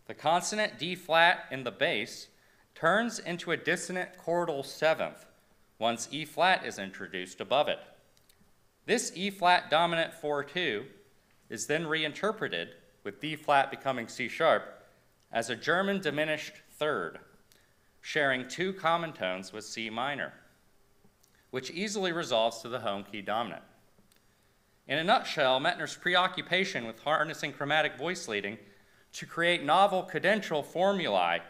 The consonant D flat in the bass turns into a dissonant chordal seventh once E flat is introduced above it. This E flat dominant 4 2 is then reinterpreted, with B flat becoming C sharp, as a German diminished third, sharing two common tones with C minor, which easily resolves to the home key dominant. In a nutshell, Medtner's preoccupation with harnessing chromatic voice leading to create novel cadential formulae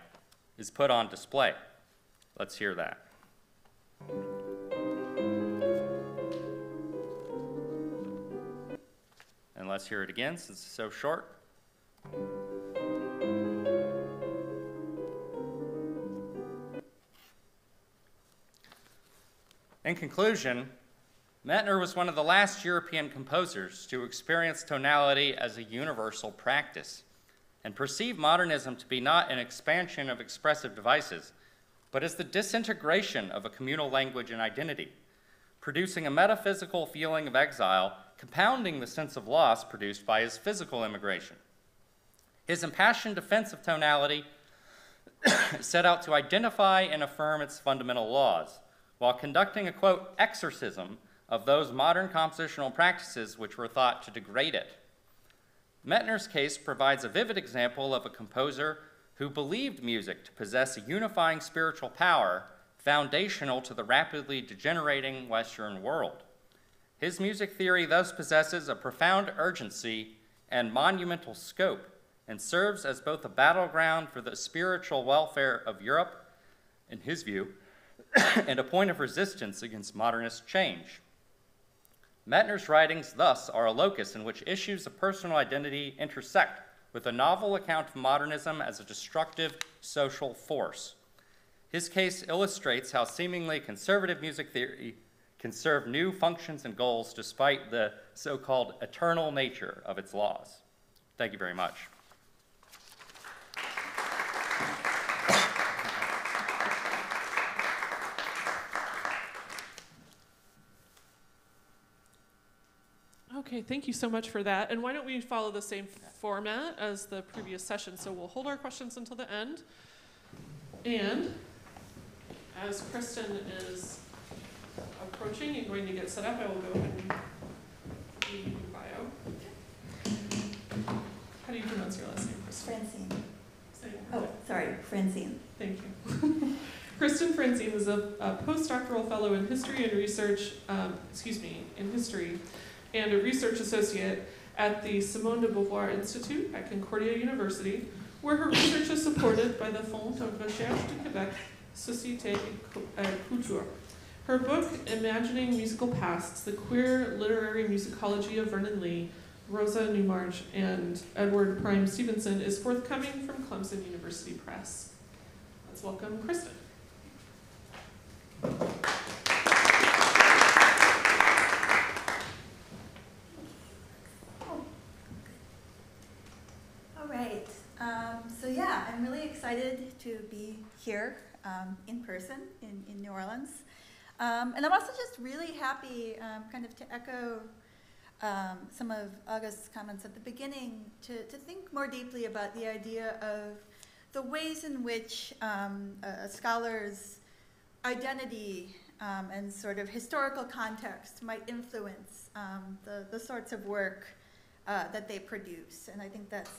is put on display. Let's hear that. And let's hear it again since it's so short. In conclusion, Medtner was one of the last European composers to experience tonality as a universal practice and perceive modernism to be not an expansion of expressive devices, but as the disintegration of a communal language and identity, producing a metaphysical feeling of exile compounding the sense of loss produced by his physical immigration. His impassioned defense of tonality set out to identify and affirm its fundamental laws, while conducting a quote, exorcism of those modern compositional practices which were thought to degrade it. Medtner's case provides a vivid example of a composer who believed music to possess a unifying spiritual power foundational to the rapidly degenerating Western world. His music theory thus possesses a profound urgency and monumental scope and serves as both a battleground for the spiritual welfare of Europe, in his view, and a point of resistance against modernist change. Medtner's writings, thus, are a locus in which issues of personal identity intersect with a novel account of modernism as a destructive social force. His case illustrates how seemingly conservative music theory can serve new functions and goals despite the so called eternal nature of its laws. Thank you very much. Okay, thank you so much for that. And why don't we follow the same format as the previous session? So we'll hold our questions until the end. And as Kristen is approaching and going to get set up, I will go ahead and read your bio. How do you pronounce your last name, Kristen? Franseen. Oh, sorry, Franseen. Thank you. Kristen Franseen is a, a postdoctoral fellow in history and research, um, excuse me, in history, and a research associate at the Simone de Beauvoir Institute at Concordia University, where her research is supported by the Fonds de Recherche de Québec, Société et Culture. Her book, Imagining Musical Pasts, The Queer Literary Musicology of Vernon Lee, Rosa Newmarch, and Edward Prime Stevenson, is forthcoming from Clemson University Press. Let's welcome Kristen. All right. Um, so yeah, I'm really excited to be here um, in person in, in New Orleans. Um, and I'm also just really happy, um, kind of to echo um, some of August's comments at the beginning, to, to think more deeply about the idea of the ways in which um, a, scholar's identity um, and sort of historical context might influence um, the, the sorts of work uh, that they produce. And I think that's,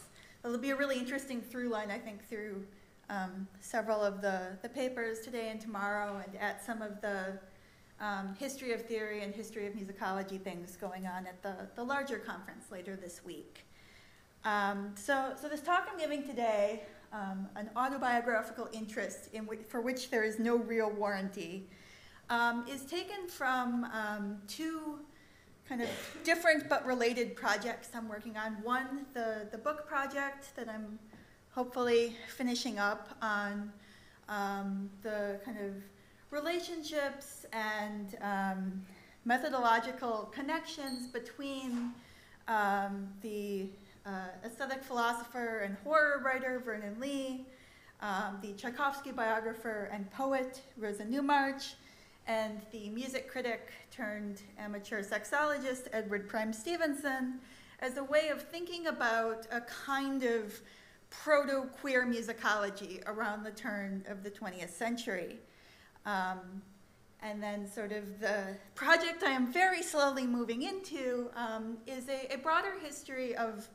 it'll be a really interesting through line, I think, through um, several of the, the papers today and tomorrow and at some of the um, history of theory and history of musicology things going on at the, the larger conference later this week. Um, so, so this talk I'm giving today, um, an autobiographical interest in which, for which there is no real warranty, um, is taken from um, two kind of different but related projects I'm working on. One, the, the book project that I'm hopefully finishing up on um, the kind of relationships and um, methodological connections between um, the uh, aesthetic philosopher and horror writer Vernon Lee, um, the Tchaikovsky biographer and poet Rosa Newmarch, and the music critic turned amateur sexologist Edward Prime Stevenson as a way of thinking about a kind of proto queer musicology around the turn of the 20th century. Um, and then, sort of, the project I am very slowly moving into um, is a, a, broader history of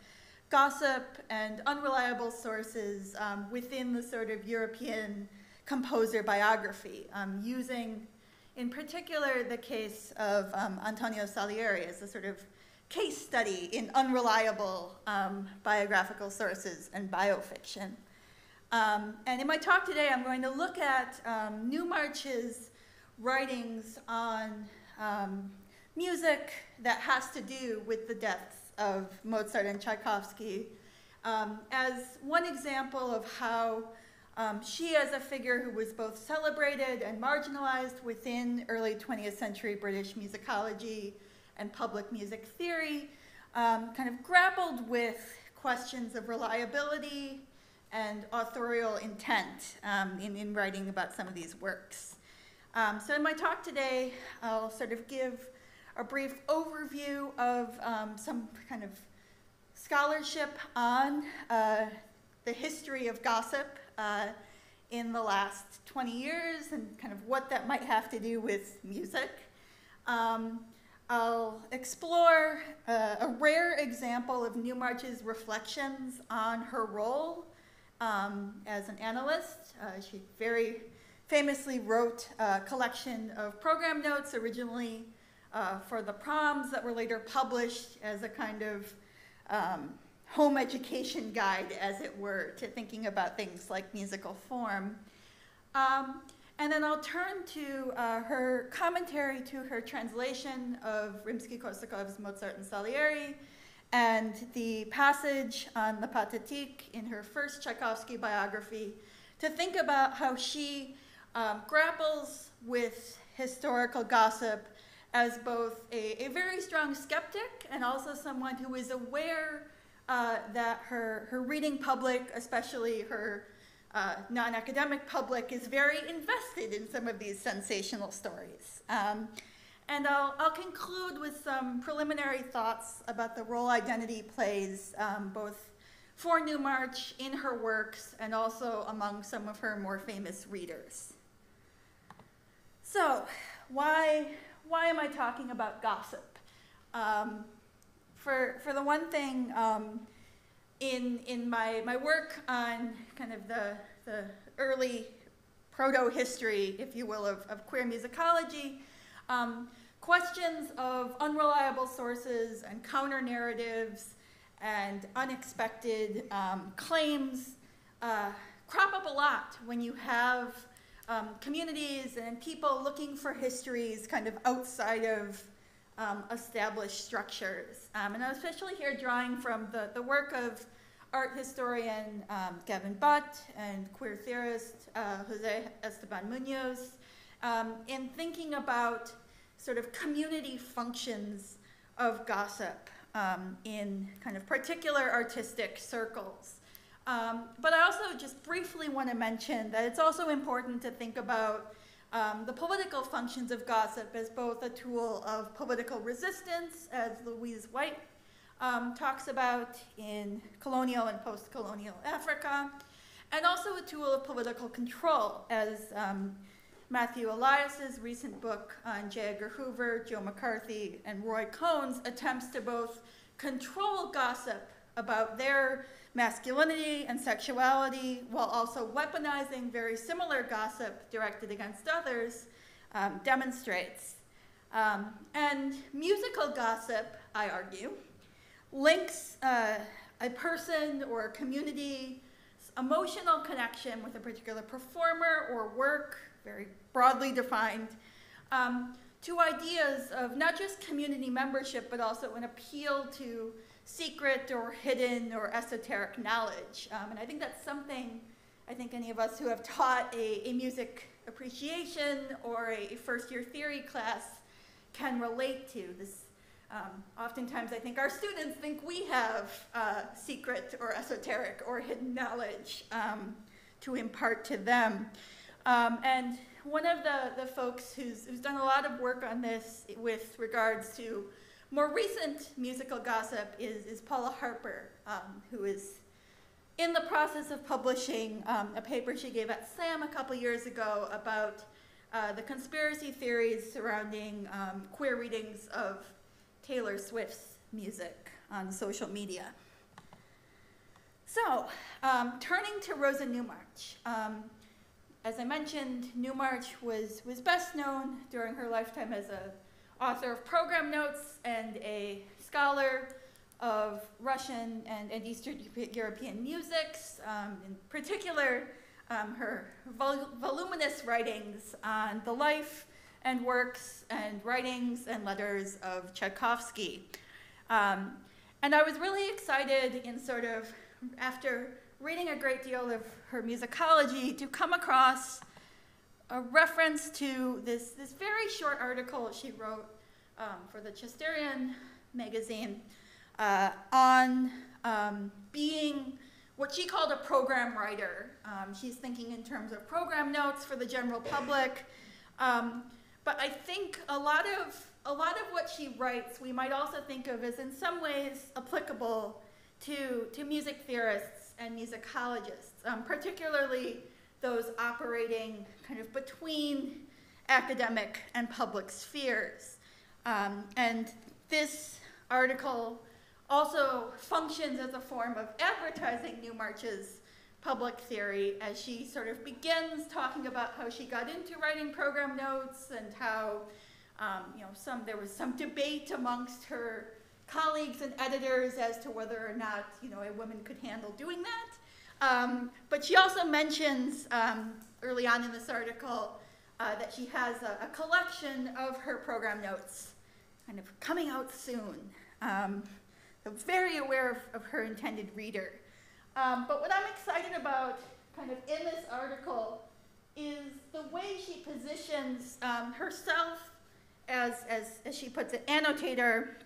gossip and unreliable sources um, within the sort of European composer biography, um, using in particular the case of um, Antonio Salieri as a sort of case study in unreliable um, biographical sources and biofiction. Um, and in my talk today, I'm going to look at um, Newmarch's writings on um, music that has to do with the deaths of Mozart and Tchaikovsky. Um, as one example of how um, she, as a figure who was both celebrated and marginalized within early 20th century British musicology and public music theory, um, kind of grappled with questions of reliability and authorial intent um, in, in writing about some of these works. Um, so in my talk today, I'll sort of give a brief overview of um, some kind of scholarship on uh, the history of gossip uh, in the last 20 years and kind of what that might have to do with music. Um, I'll explore uh, a rare example of Newmarch's reflections on her role um, as an analyst. Uh, she very famously wrote a collection of program notes originally uh, for the proms that were later published as a kind of um, home education guide, as it were, to thinking about things like musical form. Um, and then I'll turn to uh, her commentary to her translation of Rimsky-Korsakov's Mozart and Salieri, and the passage on the Pathétique in her first Tchaikovsky biography to think about how she um, grapples with historical gossip as both a, a, very strong skeptic and also someone who is aware uh, that her, her reading public, especially her uh, non academic public, is very invested in some of these sensational stories. Um, and I'll, I'll conclude with some preliminary thoughts about the role identity plays um, both for Newmarch in her works and also among some of her more famous readers. So, why, why am I talking about gossip? Um, for, for the one thing, um, in, in my, my work on kind of the, the early proto history, if you will, of, of queer musicology, um, questions of unreliable sources and counter narratives and unexpected um, claims uh, crop up a lot when you have um, communities and people looking for histories kind of outside of um, established structures. Um, and I'm especially here drawing from the, the work of art historian um, Gavin Butt and queer theorist uh, Jose Esteban Munoz um, in thinking about sort of community functions of gossip um, in kind of particular artistic circles. Um, but I also just briefly want to mention that it's also important to think about um, the political functions of gossip as both a tool of political resistance, as Luise White um, talks about in colonial and post colonial Africa, and also a tool of political control, as um, Matthew Elias's recent book on J. Edgar Hoover, Joe McCarthy, and Roy Cohn's attempts to both control gossip about their masculinity and sexuality while also weaponizing very similar gossip directed against others um, demonstrates. Um, and musical gossip, I argue, links uh, a person or a community emotional connection with a particular performer or work very broadly defined, um, to ideas of not just community membership, but also an appeal to secret or hidden or esoteric knowledge. Um, and I think that's something I think any of us who have taught a, a music appreciation or a first year theory class can relate to. This um, oftentimes, I think our students think we have uh, secret or esoteric or hidden knowledge um, to impart to them. Um, and one of the, the folks who's, who's done a lot of work on this with regards to more recent musical gossip is, is Paula Harper, um, who is in the process of publishing um, a paper she gave at SAM a couple years ago about uh, the conspiracy theories surrounding um, queer readings of Taylor Swift's music on social media. So, um, turning to Rosa Newmarch. As I mentioned, Newmarch was, was best known during her lifetime as an author of program notes and a scholar of Russian and, and Eastern European musics, um, in particular, um, her vol voluminous writings on the life and works and writings and letters of Tchaikovsky. Um, and I was really excited in sort of, after reading a great deal of her musicology to come across a reference to this, this very short article she wrote um, for the Chesterian magazine uh, on um, being what she called a program writer. Um, she's thinking in terms of program notes for the general public. Um, but I think a lot of a lot of what she writes we might also think of as in some ways applicable to, to music theorists and musicologists, um, particularly those operating kind of between academic and public spheres. Um, and this article also functions as a form of advertising New Newmarch's public theory as she sort of begins talking about how she got into writing program notes and how um, you know some there was some debate amongst her colleagues and editors as to whether or not you know a woman could handle doing that. Um, but she also mentions um, early on in this article uh, that she has a, a, collection of her program notes kind of coming out soon. Um, so very aware of, of her intended reader. Um, but what I'm excited about kind of in this article is the way she positions um, herself as, as, as she puts it, annotator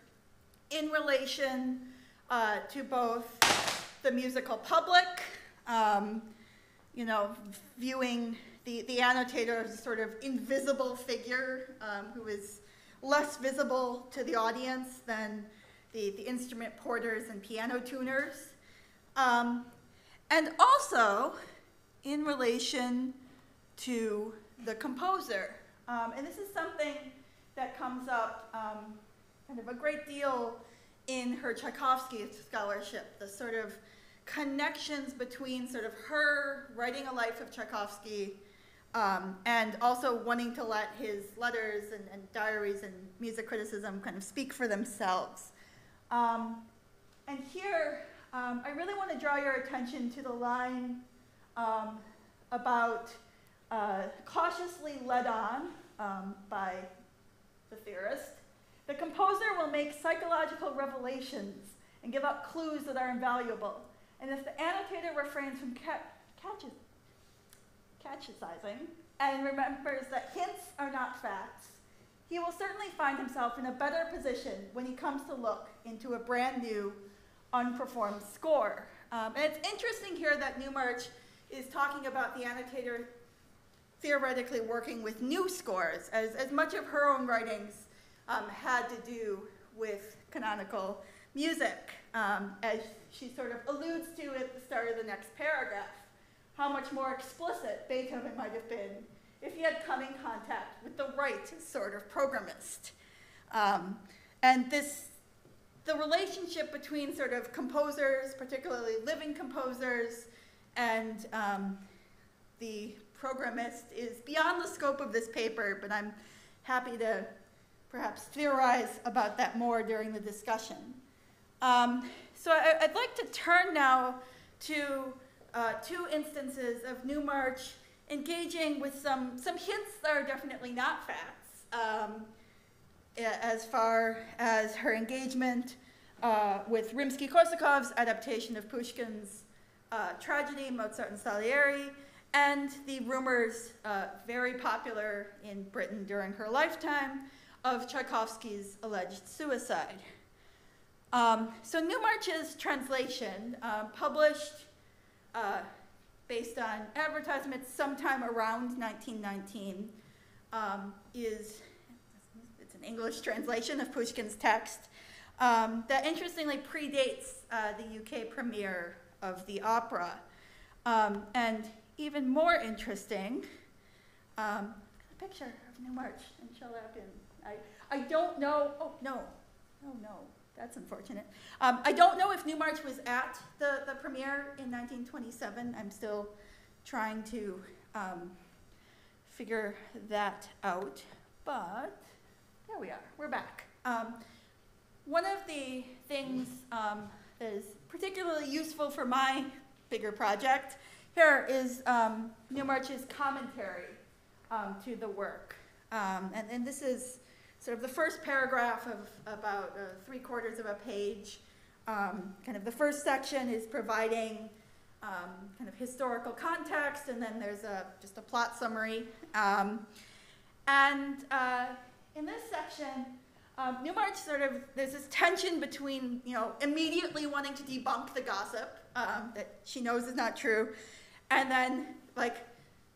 in relation uh, to both the musical public, um, you know, viewing the, the annotator as a sort of invisible figure um, who is less visible to the audience than the, the instrument porters and piano tuners. Um, and also in relation to the composer. Um, and this is something that comes up um, kind of a great deal in her Tchaikovsky scholarship, the sort of connections between sort of her writing a life of Tchaikovsky um, and also wanting to let his letters and, and, diaries and music criticism kind of speak for themselves. Um, and here, um, I really want to draw your attention to the line um, about uh, cautiously led on um, by the theorist. The composer will make psychological revelations and give up clues that are invaluable. And if the annotator refrains from ca- catches, catechizing and remembers that hints are not facts, he will certainly find himself in a better position when he comes to look into a brand new, unperformed score. Um, and it's interesting here that Newmarch is talking about the annotator theoretically working with new scores, as, as much of her own writings um, had to do with canonical music, um, as she sort of alludes to at the start of the next paragraph how much more explicit Beethoven might have been if he had come in contact with the right sort of programmist. Um, and this, the relationship between sort of composers, particularly living composers, and um, the programmist is beyond the scope of this paper, but I'm happy to perhaps theorize about that more during the discussion. Um, so I, would like to turn now to uh, two instances of Newmarch engaging with some, some hints that are definitely not facts um, as far as her engagement uh, with Rimsky-Korsakov's adaptation of Pushkin's uh, tragedy, Mozart and Salieri, and the rumors, uh, very popular in Britain during her lifetime, of Tchaikovsky's alleged suicide. Um, so Newmarch's translation, uh, published uh, based on advertisements sometime around 1919, um, is it's an English translation of Pushkin's text um, that interestingly predates uh, the UK premiere of the opera. Um, and even more interesting, um, a picture of Newmarch and Chaliapin. I, I don't know, oh no, oh no, that's unfortunate. Um, I don't know if Newmarch was at the, the premiere in 1927. I'm still trying to um, figure that out. But there we are, we're back. Um, one of the things um, that is particularly useful for my bigger project here is um, Newmarch's commentary um, to the work. And, and this is sort of the first paragraph of about uh, three quarters of a page. Um, kind of the first section is providing um, kind of historical context, and then there's a, just a plot summary. Um, and uh, in this section, um, Newmarch sort of, there's this tension between, you know, immediately wanting to debunk the gossip um, that she knows is not true, and then, like,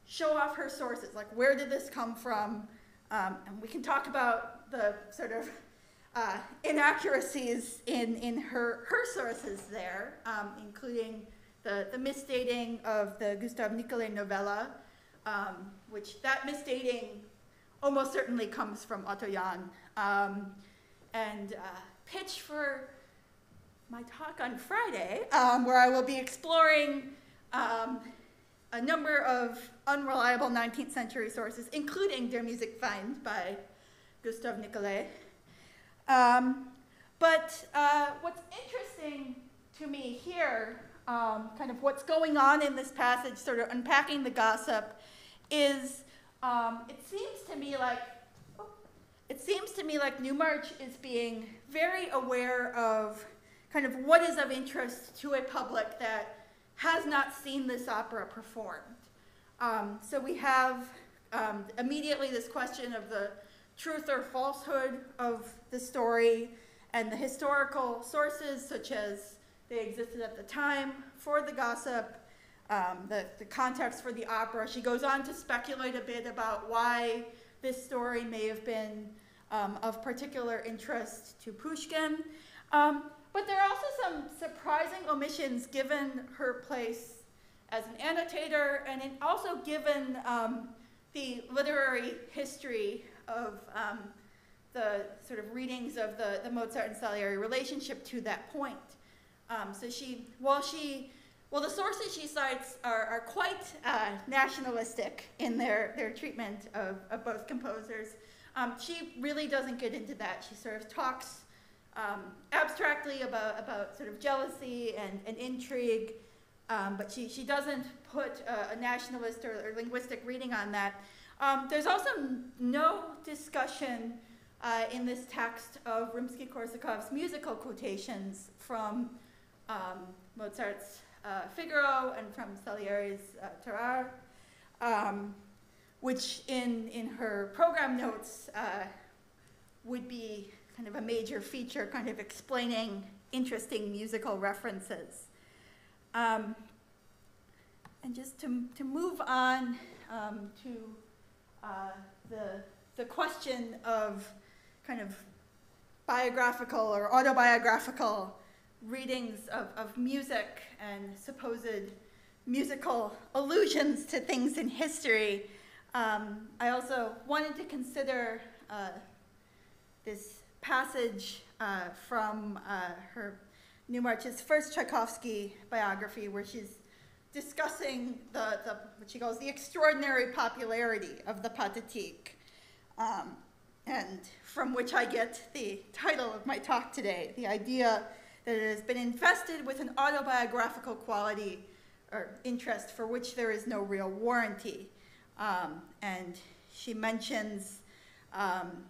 show off her sources, like, where did this come from? Um, and we can talk about the sort of uh, inaccuracies in, in her, her sources there, um, including the, the misstating of the Gustave Nicolai novella, um, which that misdating almost certainly comes from Otto Jahn. Um, and uh, pitch for my talk on Friday, um, where I will be exploring um, a number of unreliable 19th century sources, including Der Musikfeind by Gustave Nicolai. Um, but uh, what's interesting to me here, um, kind of what's going on in this passage, sort of unpacking the gossip, is Um, it seems to me like oh, it seems to me like Newmarch is being very aware of kind of what is of interest to a public that has not seen this opera performed. Um, so we have um, immediately this question of the truth or falsehood of the story and the historical sources, such as they existed at the time for the gossip, um, the, the context for the opera. She goes on to speculate a bit about why this story may have been um, of particular interest to Pushkin. Um, but there are also some surprising omissions given her place as an annotator and also given um, the literary history of um, the sort of readings of the, the Mozart and Salieri relationship to that point. Um, so she, while she, well, the sources she cites are, are quite uh, nationalistic in their, their treatment of, of both composers. Um, she really doesn't get into that. She sort of talks um, abstractly about, about sort of jealousy and, and intrigue, um, but she, she doesn't put a, a nationalist or, or, linguistic reading on that. Um, there's also no discussion uh, in this text of Rimsky-Korsakov's musical quotations from um, Mozart's uh, Figaro and from Salieri's uh, um, which in, in her program notes uh, would be kind of a major feature, kind of explaining interesting musical references. Um, and just to, to move on um, to uh, the, the question of kind of biographical or autobiographical readings of, of music and supposed musical allusions to things in history. Um, I also wanted to consider uh, this passage uh, from uh, her Newmarch's first Tchaikovsky biography, where she's discussing the, the what she calls the extraordinary popularity of the Pathetique, um, and from which I get the title of my talk today, the idea that it has been invested with an autobiographical quality or interest for which there is no real warranty. Um, and she mentions, um,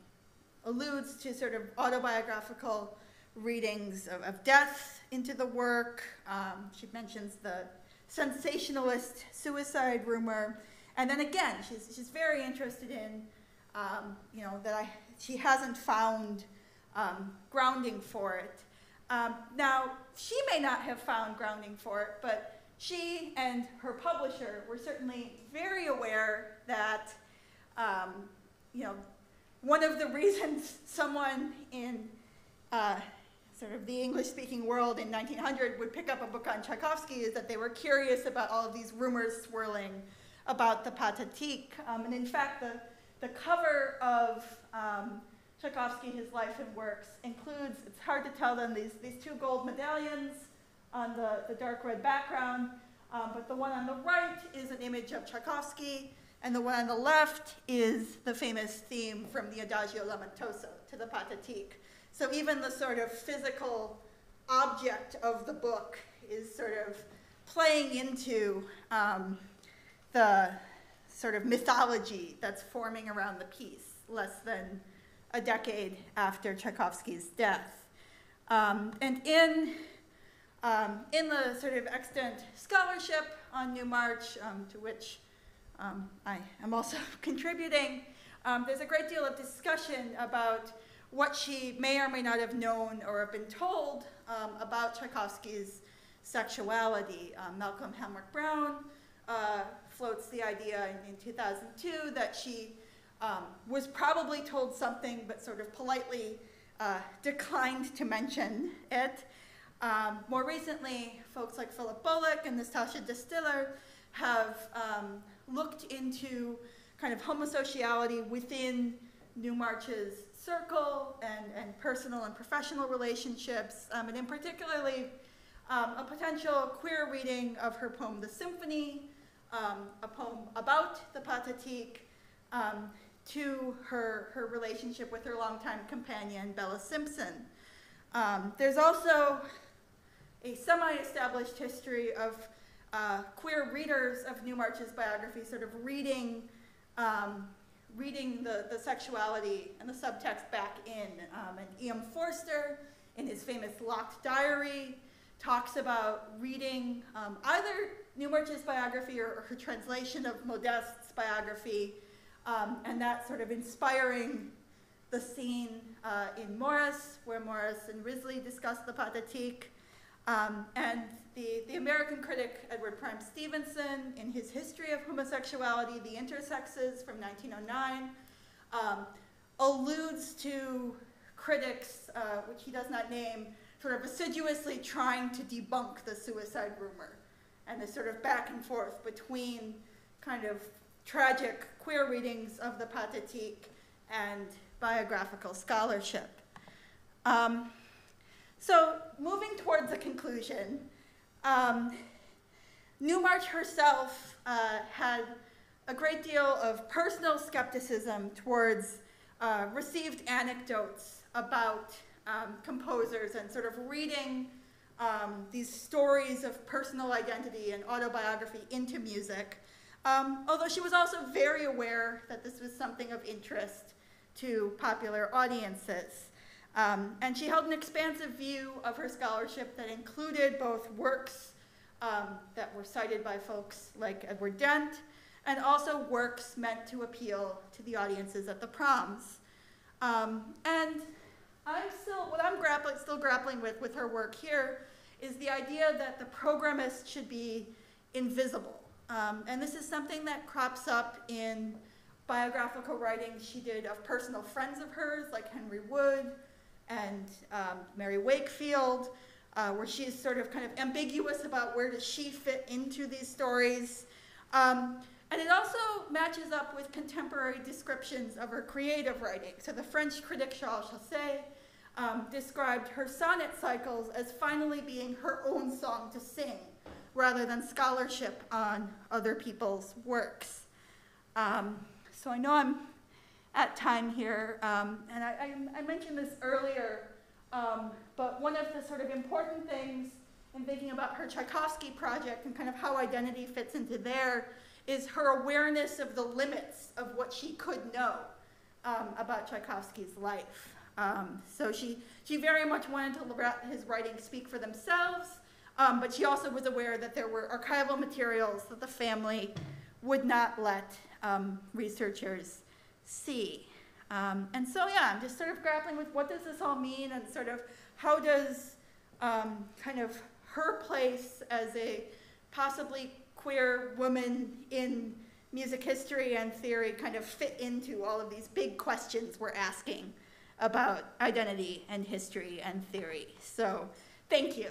alludes to sort of autobiographical readings of, of death into the work. Um, she mentions the sensationalist suicide rumor. And then again, she's, she's very interested in, um, you know, that I, she hasn't found um, grounding for it. Um, now, she may not have found grounding for it, but she and her publisher were certainly very aware that, um, you know, one of the reasons someone in uh, sort of the English-speaking world in 1900 would pick up a book on Tchaikovsky is that they were curious about all of these rumors swirling about the Pathetique. Um, and in fact, the, the cover of um, Tchaikovsky, his life and works, includes, it's hard to tell them, these, these two gold medallions on the, the dark red background. Um, but the one on the right is an image of Tchaikovsky, and the one on the left is the famous theme from the Adagio Lamentoso to the Pathetique. So even the sort of physical object of the book is sort of playing into um, the sort of mythology that's forming around the piece less than a decade after Tchaikovsky's death. Um, and in, um, in the sort of extant scholarship on Newmarch, um, to which um, I am also contributing, um, there's a great deal of discussion about what she may or may not have known or have been told um, about Tchaikovsky's sexuality. Um, Malcolm Hamrick Brown uh, floats the idea in, in 2002 that she um, was probably told something but sort of politely uh, declined to mention it. Um, more recently, folks like Philip Bullock and Nastasya Distiller have um, looked into kind of homosociality within Newmarch's circle and, and personal and professional relationships, um, and in particularly um, a potential queer reading of her poem, The Symphony, um, a poem about the Pathetique, um, to her, her relationship with her longtime companion, Bella Simpson. Um, there's also a semi-established history of uh, queer readers of Newmarch's biography sort of reading um, reading the, the sexuality and the subtext back in. Um, and E.M. Forster, in his famous Locked Diary, talks about reading um, either Newmarch's biography or, or her translation of Modeste's biography, um, and that sort of inspiring the scene uh, in Maurice, where Maurice and Risley discuss the Pathétique. Um, and the, the American critic Edward Prime Stevenson, in his History of Homosexuality, The Intersexes from 1909, um, alludes to critics, uh, which he does not name, sort of assiduously trying to debunk the suicide rumor and the sort of back and forth between kind of tragic queer readings of the Pathétique and biographical scholarship. Um, so, moving towards a conclusion, um, Newmarch herself uh, had a great deal of personal skepticism towards uh, received anecdotes about um, composers and sort of reading um, these stories of personal identity and autobiography into music. Um, although she was also very aware that this was something of interest to popular audiences. Um, and she held an expansive view of her scholarship that included both works um, that were cited by folks like Edward Dent and also works meant to appeal to the audiences at the proms. Um, and I'm still, what I'm grappling, still grappling with with her work here is the idea that the programmist should be invisible. Um, and this is something that crops up in biographical writing she did of personal friends of hers, like Henry Wood and um, Mary Wakefield, uh, where she's sort of kind of ambiguous about where does she fit into these stories. Um, and it also matches up with contemporary descriptions of her creative writing. So the French critic Charles Chassé um, described her sonnet cycles as finally being her own song to sing, rather than scholarship on other people's works. Um, so I know I'm at time here, um, and I, I, I, mentioned this earlier, um, but one of the sort of important things in thinking about her Tchaikovsky project and kind of how identity fits into there is her awareness of the limits of what she could know um, about Tchaikovsky's life. Um, so she, she very much wanted to let his writings speak for themselves, um, but she also was aware that there were archival materials that the family would not let um, researchers see. Um, and so, yeah, I'm just sort of grappling with what does this all mean and sort of how does um, kind of her place as a possibly queer woman in music history and theory kind of fit into all of these big questions we're asking about identity and history and theory. So, thank you.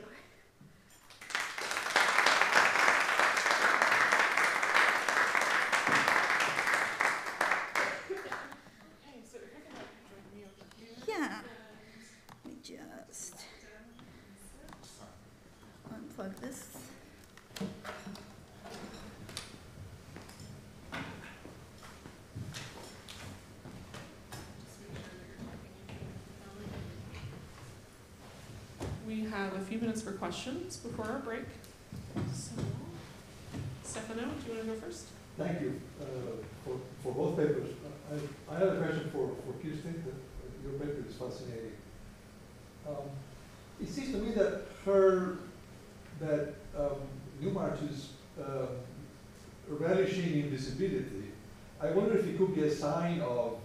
Yeah. Let me just unplug this. We have a few minutes for questions before our break. So, Stefano, do you want to go first? Thank you uh, for, for both papers. I, I have a question for, for Kirsten. Your paper is fascinating. Um, it seems to me that her, that um, um, relishing in visibility, I wonder if it could be a sign of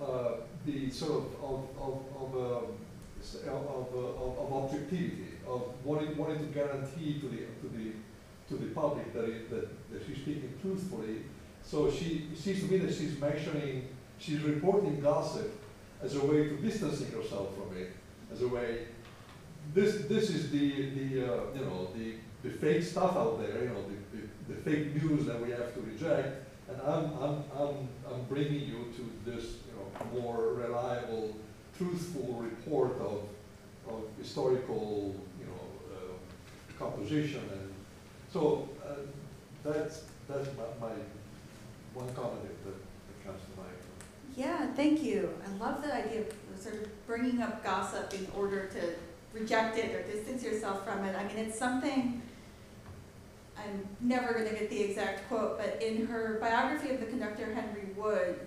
uh, the sort of, of um, of, of, of, objectivity, of wanting, wanting to guarantee to the, to the, to the public that, it, that, that she's speaking truthfully. So she, seems to me that she's measuring, she's reporting gossip as a way to distancing herself from it, as a way, this, this is the, the uh, you know, the, the fake stuff out there, you know, the, the, the fake news that we have to reject, and I'm, I'm, I'm, I'm bringing you to this, you know, more reliable truthful report of, of historical, you know, uh, composition. And so uh, that's, that's my, my, one comment that, that comes to mind. Yeah, thank you. I love the idea of sort of bringing up gossip in order to reject it or distance yourself from it. I mean, it's something, I'm never gonna get the exact quote, but in her biography of the conductor Henry Wood,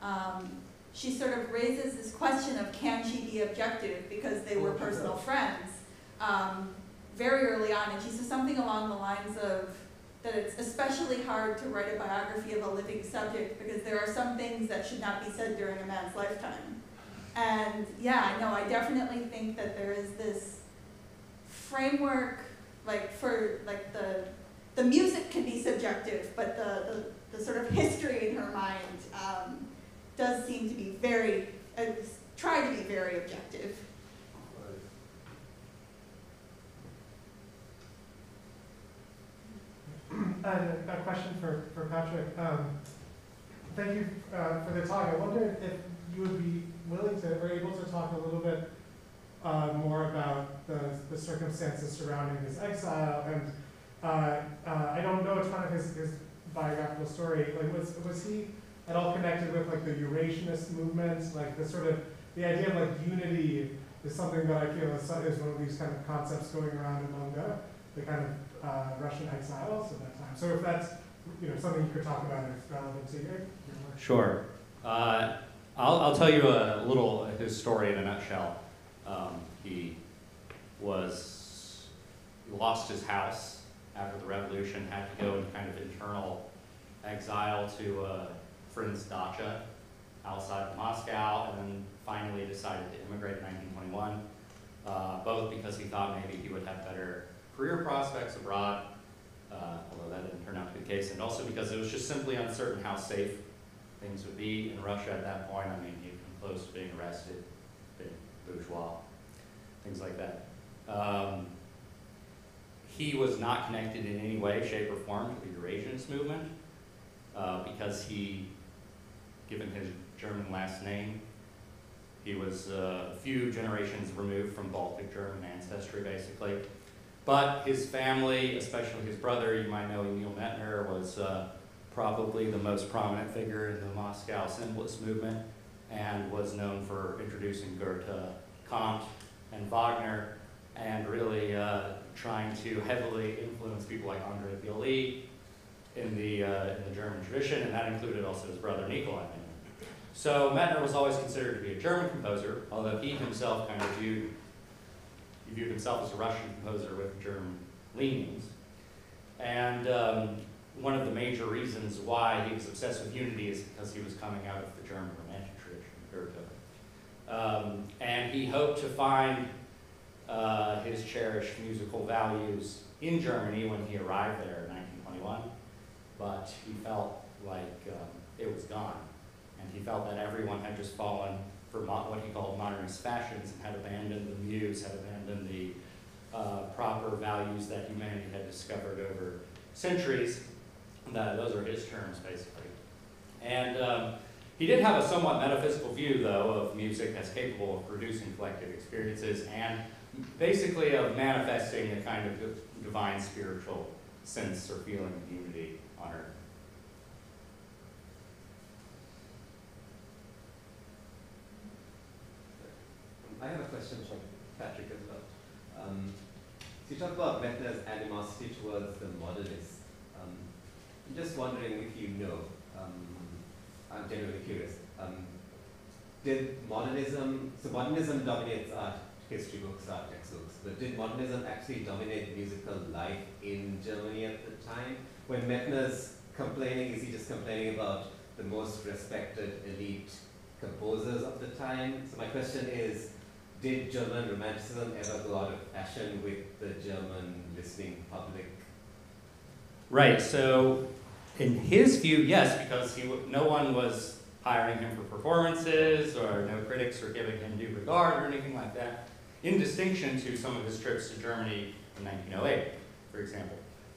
um, she sort of raises this question of can she be objective because they were personal friends, um, very early on, and she says something along the lines of that it's especially hard to write a biography of a living subject because there are some things that should not be said during a man's lifetime. And yeah, no, I definitely think that there is this framework, like for like the the music can be subjective, but the, the, the sort of history in her mind um, does seem to be very, uh, try to be very objective. And a, a question for, for Patrick. Um, thank you uh, for the talk. I wonder if you would be willing to, or able to talk a little bit uh, more about the, the circumstances surrounding his exile. And uh, uh, I don't know a ton of his, his biographical story. Like, was, was he at all connected with like the Eurasianist movement? Like the sort of, the idea of like unity is something that I feel is, is one of these kind of concepts going around among the, the kind of uh, Russian exiles at that time. So if that's, you know, something you could talk about if it's relevant to work. Sure. Uh, I'll, I'll tell you a little his story in a nutshell. Um, he was he lost his house after the revolution, had to go into kind of internal exile to a friend's dacha outside of Moscow, and then finally decided to immigrate in 1921, uh, both because he thought maybe he would have better career prospects abroad, uh, although that didn't turn out to be the case, and also because it was just simply uncertain how safe things would be in Russia at that point. I mean, he'd come close to being arrested, being bourgeois, things like that. Um, he was not connected in any way, shape, or form to the Eurasianist movement uh, because he, given his German last name, he was uh, a few generations removed from Baltic German ancestry, basically. But his family, especially his brother, you might know Emil Medtner, was uh, probably the most prominent figure in the Moscow symbolist movement and was known for introducing Goethe, Kant, and Wagner, and really uh, trying to heavily influence people like Andrei Bely in the, uh, in the German tradition, and that included also his brother Nikolai. So Medtner was always considered to be a German composer, although he himself kind of viewed, he viewed himself as a Russian composer with German leanings. And um, one of the major reasons why he was obsessed with unity is because he was coming out of the German Romantic tradition, Goethe. Um, and he hoped to find uh, his cherished musical values in Germany when he arrived there in 1921, but he felt like um, it was gone. And he felt that everyone had just fallen for what he called modernist fashions and had abandoned the muse, had abandoned the uh, proper values that humanity had discovered over centuries. That, those are his terms, basically. And um, he did have a somewhat metaphysical view, though, of music as capable of producing collective experiences and basically of manifesting a kind of divine spiritual sense or feeling of unity on earth. I have a question for Patrick as well. Um, so you talk about Medtner's animosity towards the modernists. Um, I'm just wondering if you know, um, I'm genuinely curious, um, did modernism, so modernism dominates art history books, art textbooks, but did modernism actually dominate musical life in Germany at the time? When Medtner's complaining, is he just complaining about the most respected elite composers of the time? So my question is, did German Romanticism ever go out of fashion with the German listening public? Right, so in his view, yes, because he no one was hiring him for performances, or no critics were giving him due regard or anything like that, in distinction to some of his trips to Germany in 1908, for example.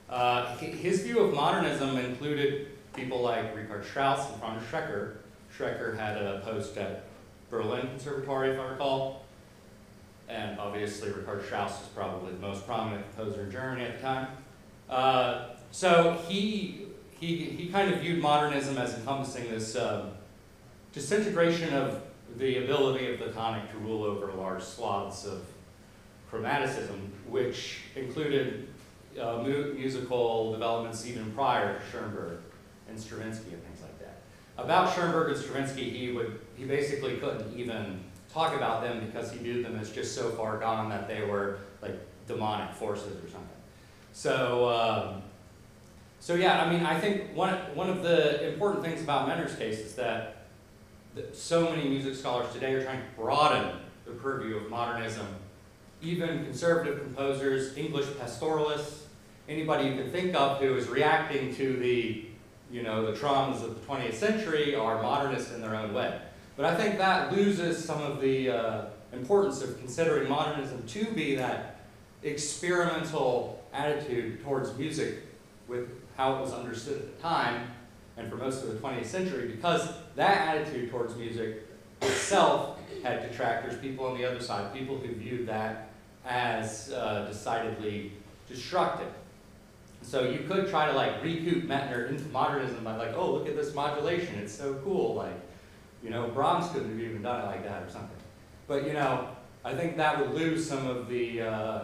Uh, his view of modernism included people like Richard Strauss and Franz Schreker. Schreker had a post at Berlin Conservatory, if I recall, and obviously Richard Strauss was probably the most prominent composer in Germany at the time. Uh, so he, he, he kind of viewed modernism as encompassing this um, disintegration of the ability of the tonic to rule over large swaths of chromaticism, which included uh, mu- musical developments even prior to Schoenberg and Stravinsky and things like that. About Schoenberg and Stravinsky, he would he basically couldn't even talk about them because he viewed them as just so far gone that they were like demonic forces or something. So, um, so yeah, I mean, I think one one of the important things about Medtner's case is that, that so many music scholars today are trying to broaden the purview of modernism. Even conservative composers, English pastoralists, anybody you can think of who is reacting to the, you know, the traumas of the 20th century are modernists in their own way. But I think that loses some of the uh, importance of considering modernism to be that experimental attitude towards music with how it was understood at the time and for most of the 20th century because that attitude towards music itself had detractors, people on the other side, people who viewed that as uh, decidedly destructive. So you could try to like recoup Medtner into modernism by like, oh, look at this modulation, it's so cool. Like, you know, Brahms couldn't have even done it like that or something. But you know, I think that would lose some of the uh,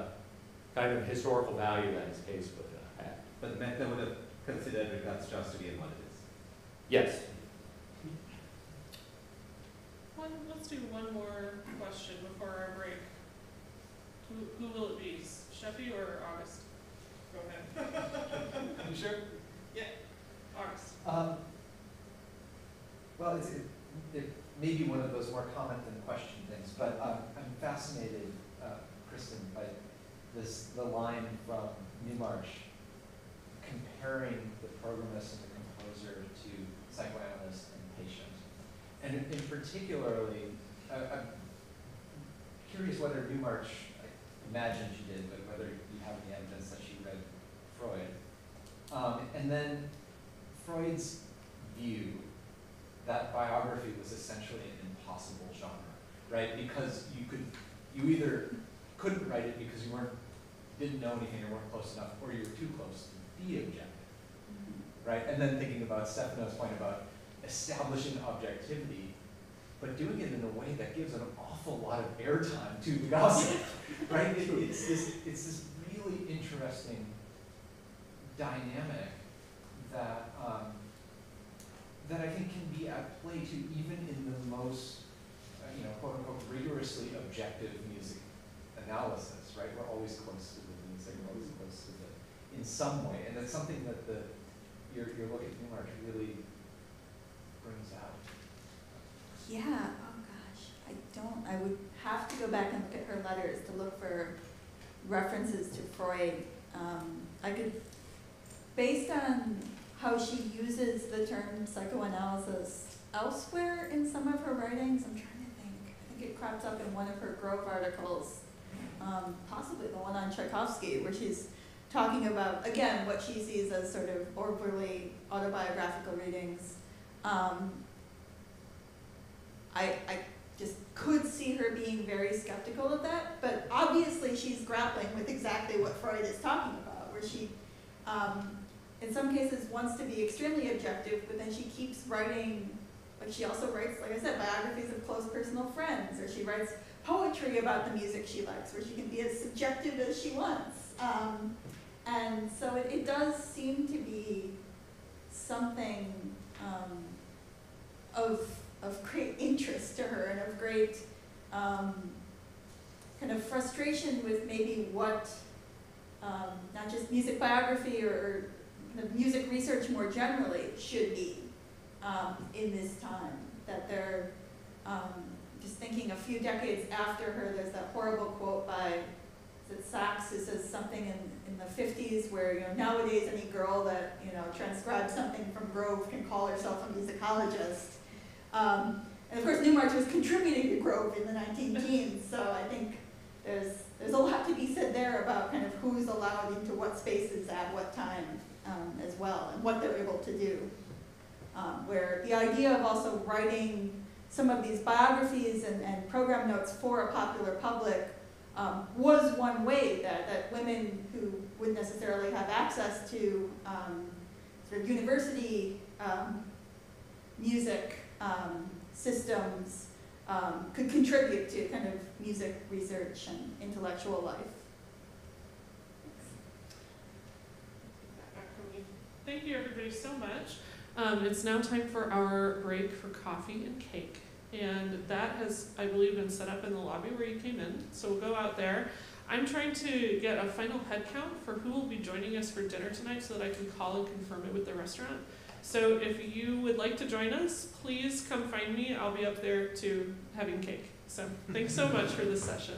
kind of historical value that his case would uh, have. But Medtner would have considered regards just to be in what it is. Yes. One, let's do one more question before our break. Who, who will it be, Sheffy or August? Go ahead. You sure? Yeah, August. Um, well, it's, it, it may be one of those more comment than question things, but I'm fascinated, uh, Kristen, by this, the line from Newmarch comparing the programmist and the composer to psychoanalyst and patient. And in, in particularly, uh, I'm curious whether Newmarch, I imagine she did, but whether you have any evidence that she read Freud. Um, and then Freud's view that biography was essentially an impossible genre, right? Because you could, you either couldn't write it because you weren't, didn't know anything or weren't close enough, or you were too close to be objective, right? And then thinking about Stefano's point about establishing objectivity, but doing it in a way that gives an awful lot of airtime to the gossip, right? It, it's this, it's this really interesting dynamic that um, that I think can be at play too, even in the most, uh, you know, quote unquote, rigorously objective music analysis, right? We're always close to the music, we're always close to the, in some way, and that's something that the your your look at Newmarch really brings out. Yeah, oh gosh, I don't, I would have to go back and look at her letters to look for references to Freud. Um, I could, based on how she uses the term psychoanalysis elsewhere in some of her writings, I'm trying to think. I think it cropped up in one of her Grove articles, um, possibly the one on Tchaikovsky, where she's talking about, again, what she sees as sort of overly autobiographical readings. Um, I, I just could see her being very skeptical of that, but obviously she's grappling with exactly what Freud is talking about, where she, um, in some cases, wants to be extremely objective, but then she keeps writing, like she also writes, like I said, biographies of close personal friends, or she writes poetry about the music she likes, where she can be as subjective as she wants. Um, and so it, it does seem to be something um, of of great interest to her and of great um, kind of frustration with maybe what um, not just music biography or, of music research more generally should be um, in this time. That they're um, just thinking a few decades after her, there's that horrible quote by Sachs who says something in, in the 50s where you know nowadays any girl that you know transcribes something from Grove can call herself a musicologist. Um, and of course, Newmarch was contributing to Grove in the 19 teens, so I think there's, there's a lot to be said there about kind of who's allowed into what spaces at what time um, as well, and what they're able to do. Um, where the idea of also writing some of these biographies and, and program notes for a popular public um, was one way that, that women who wouldn't necessarily have access to um, sort of university um, music um, systems could contribute to kind of music research and intellectual life. Thank you, everybody, so much. Um, it's now time for our break for coffee and cake. And that has, I believe, been set up in the lobby where you came in. So we'll go out there. I'm trying to get a final head count for who will be joining us for dinner tonight so that I can call and confirm it with the restaurant. So if you would like to join us, please come find me. I'll be up there too having cake. So thanks so much for this session.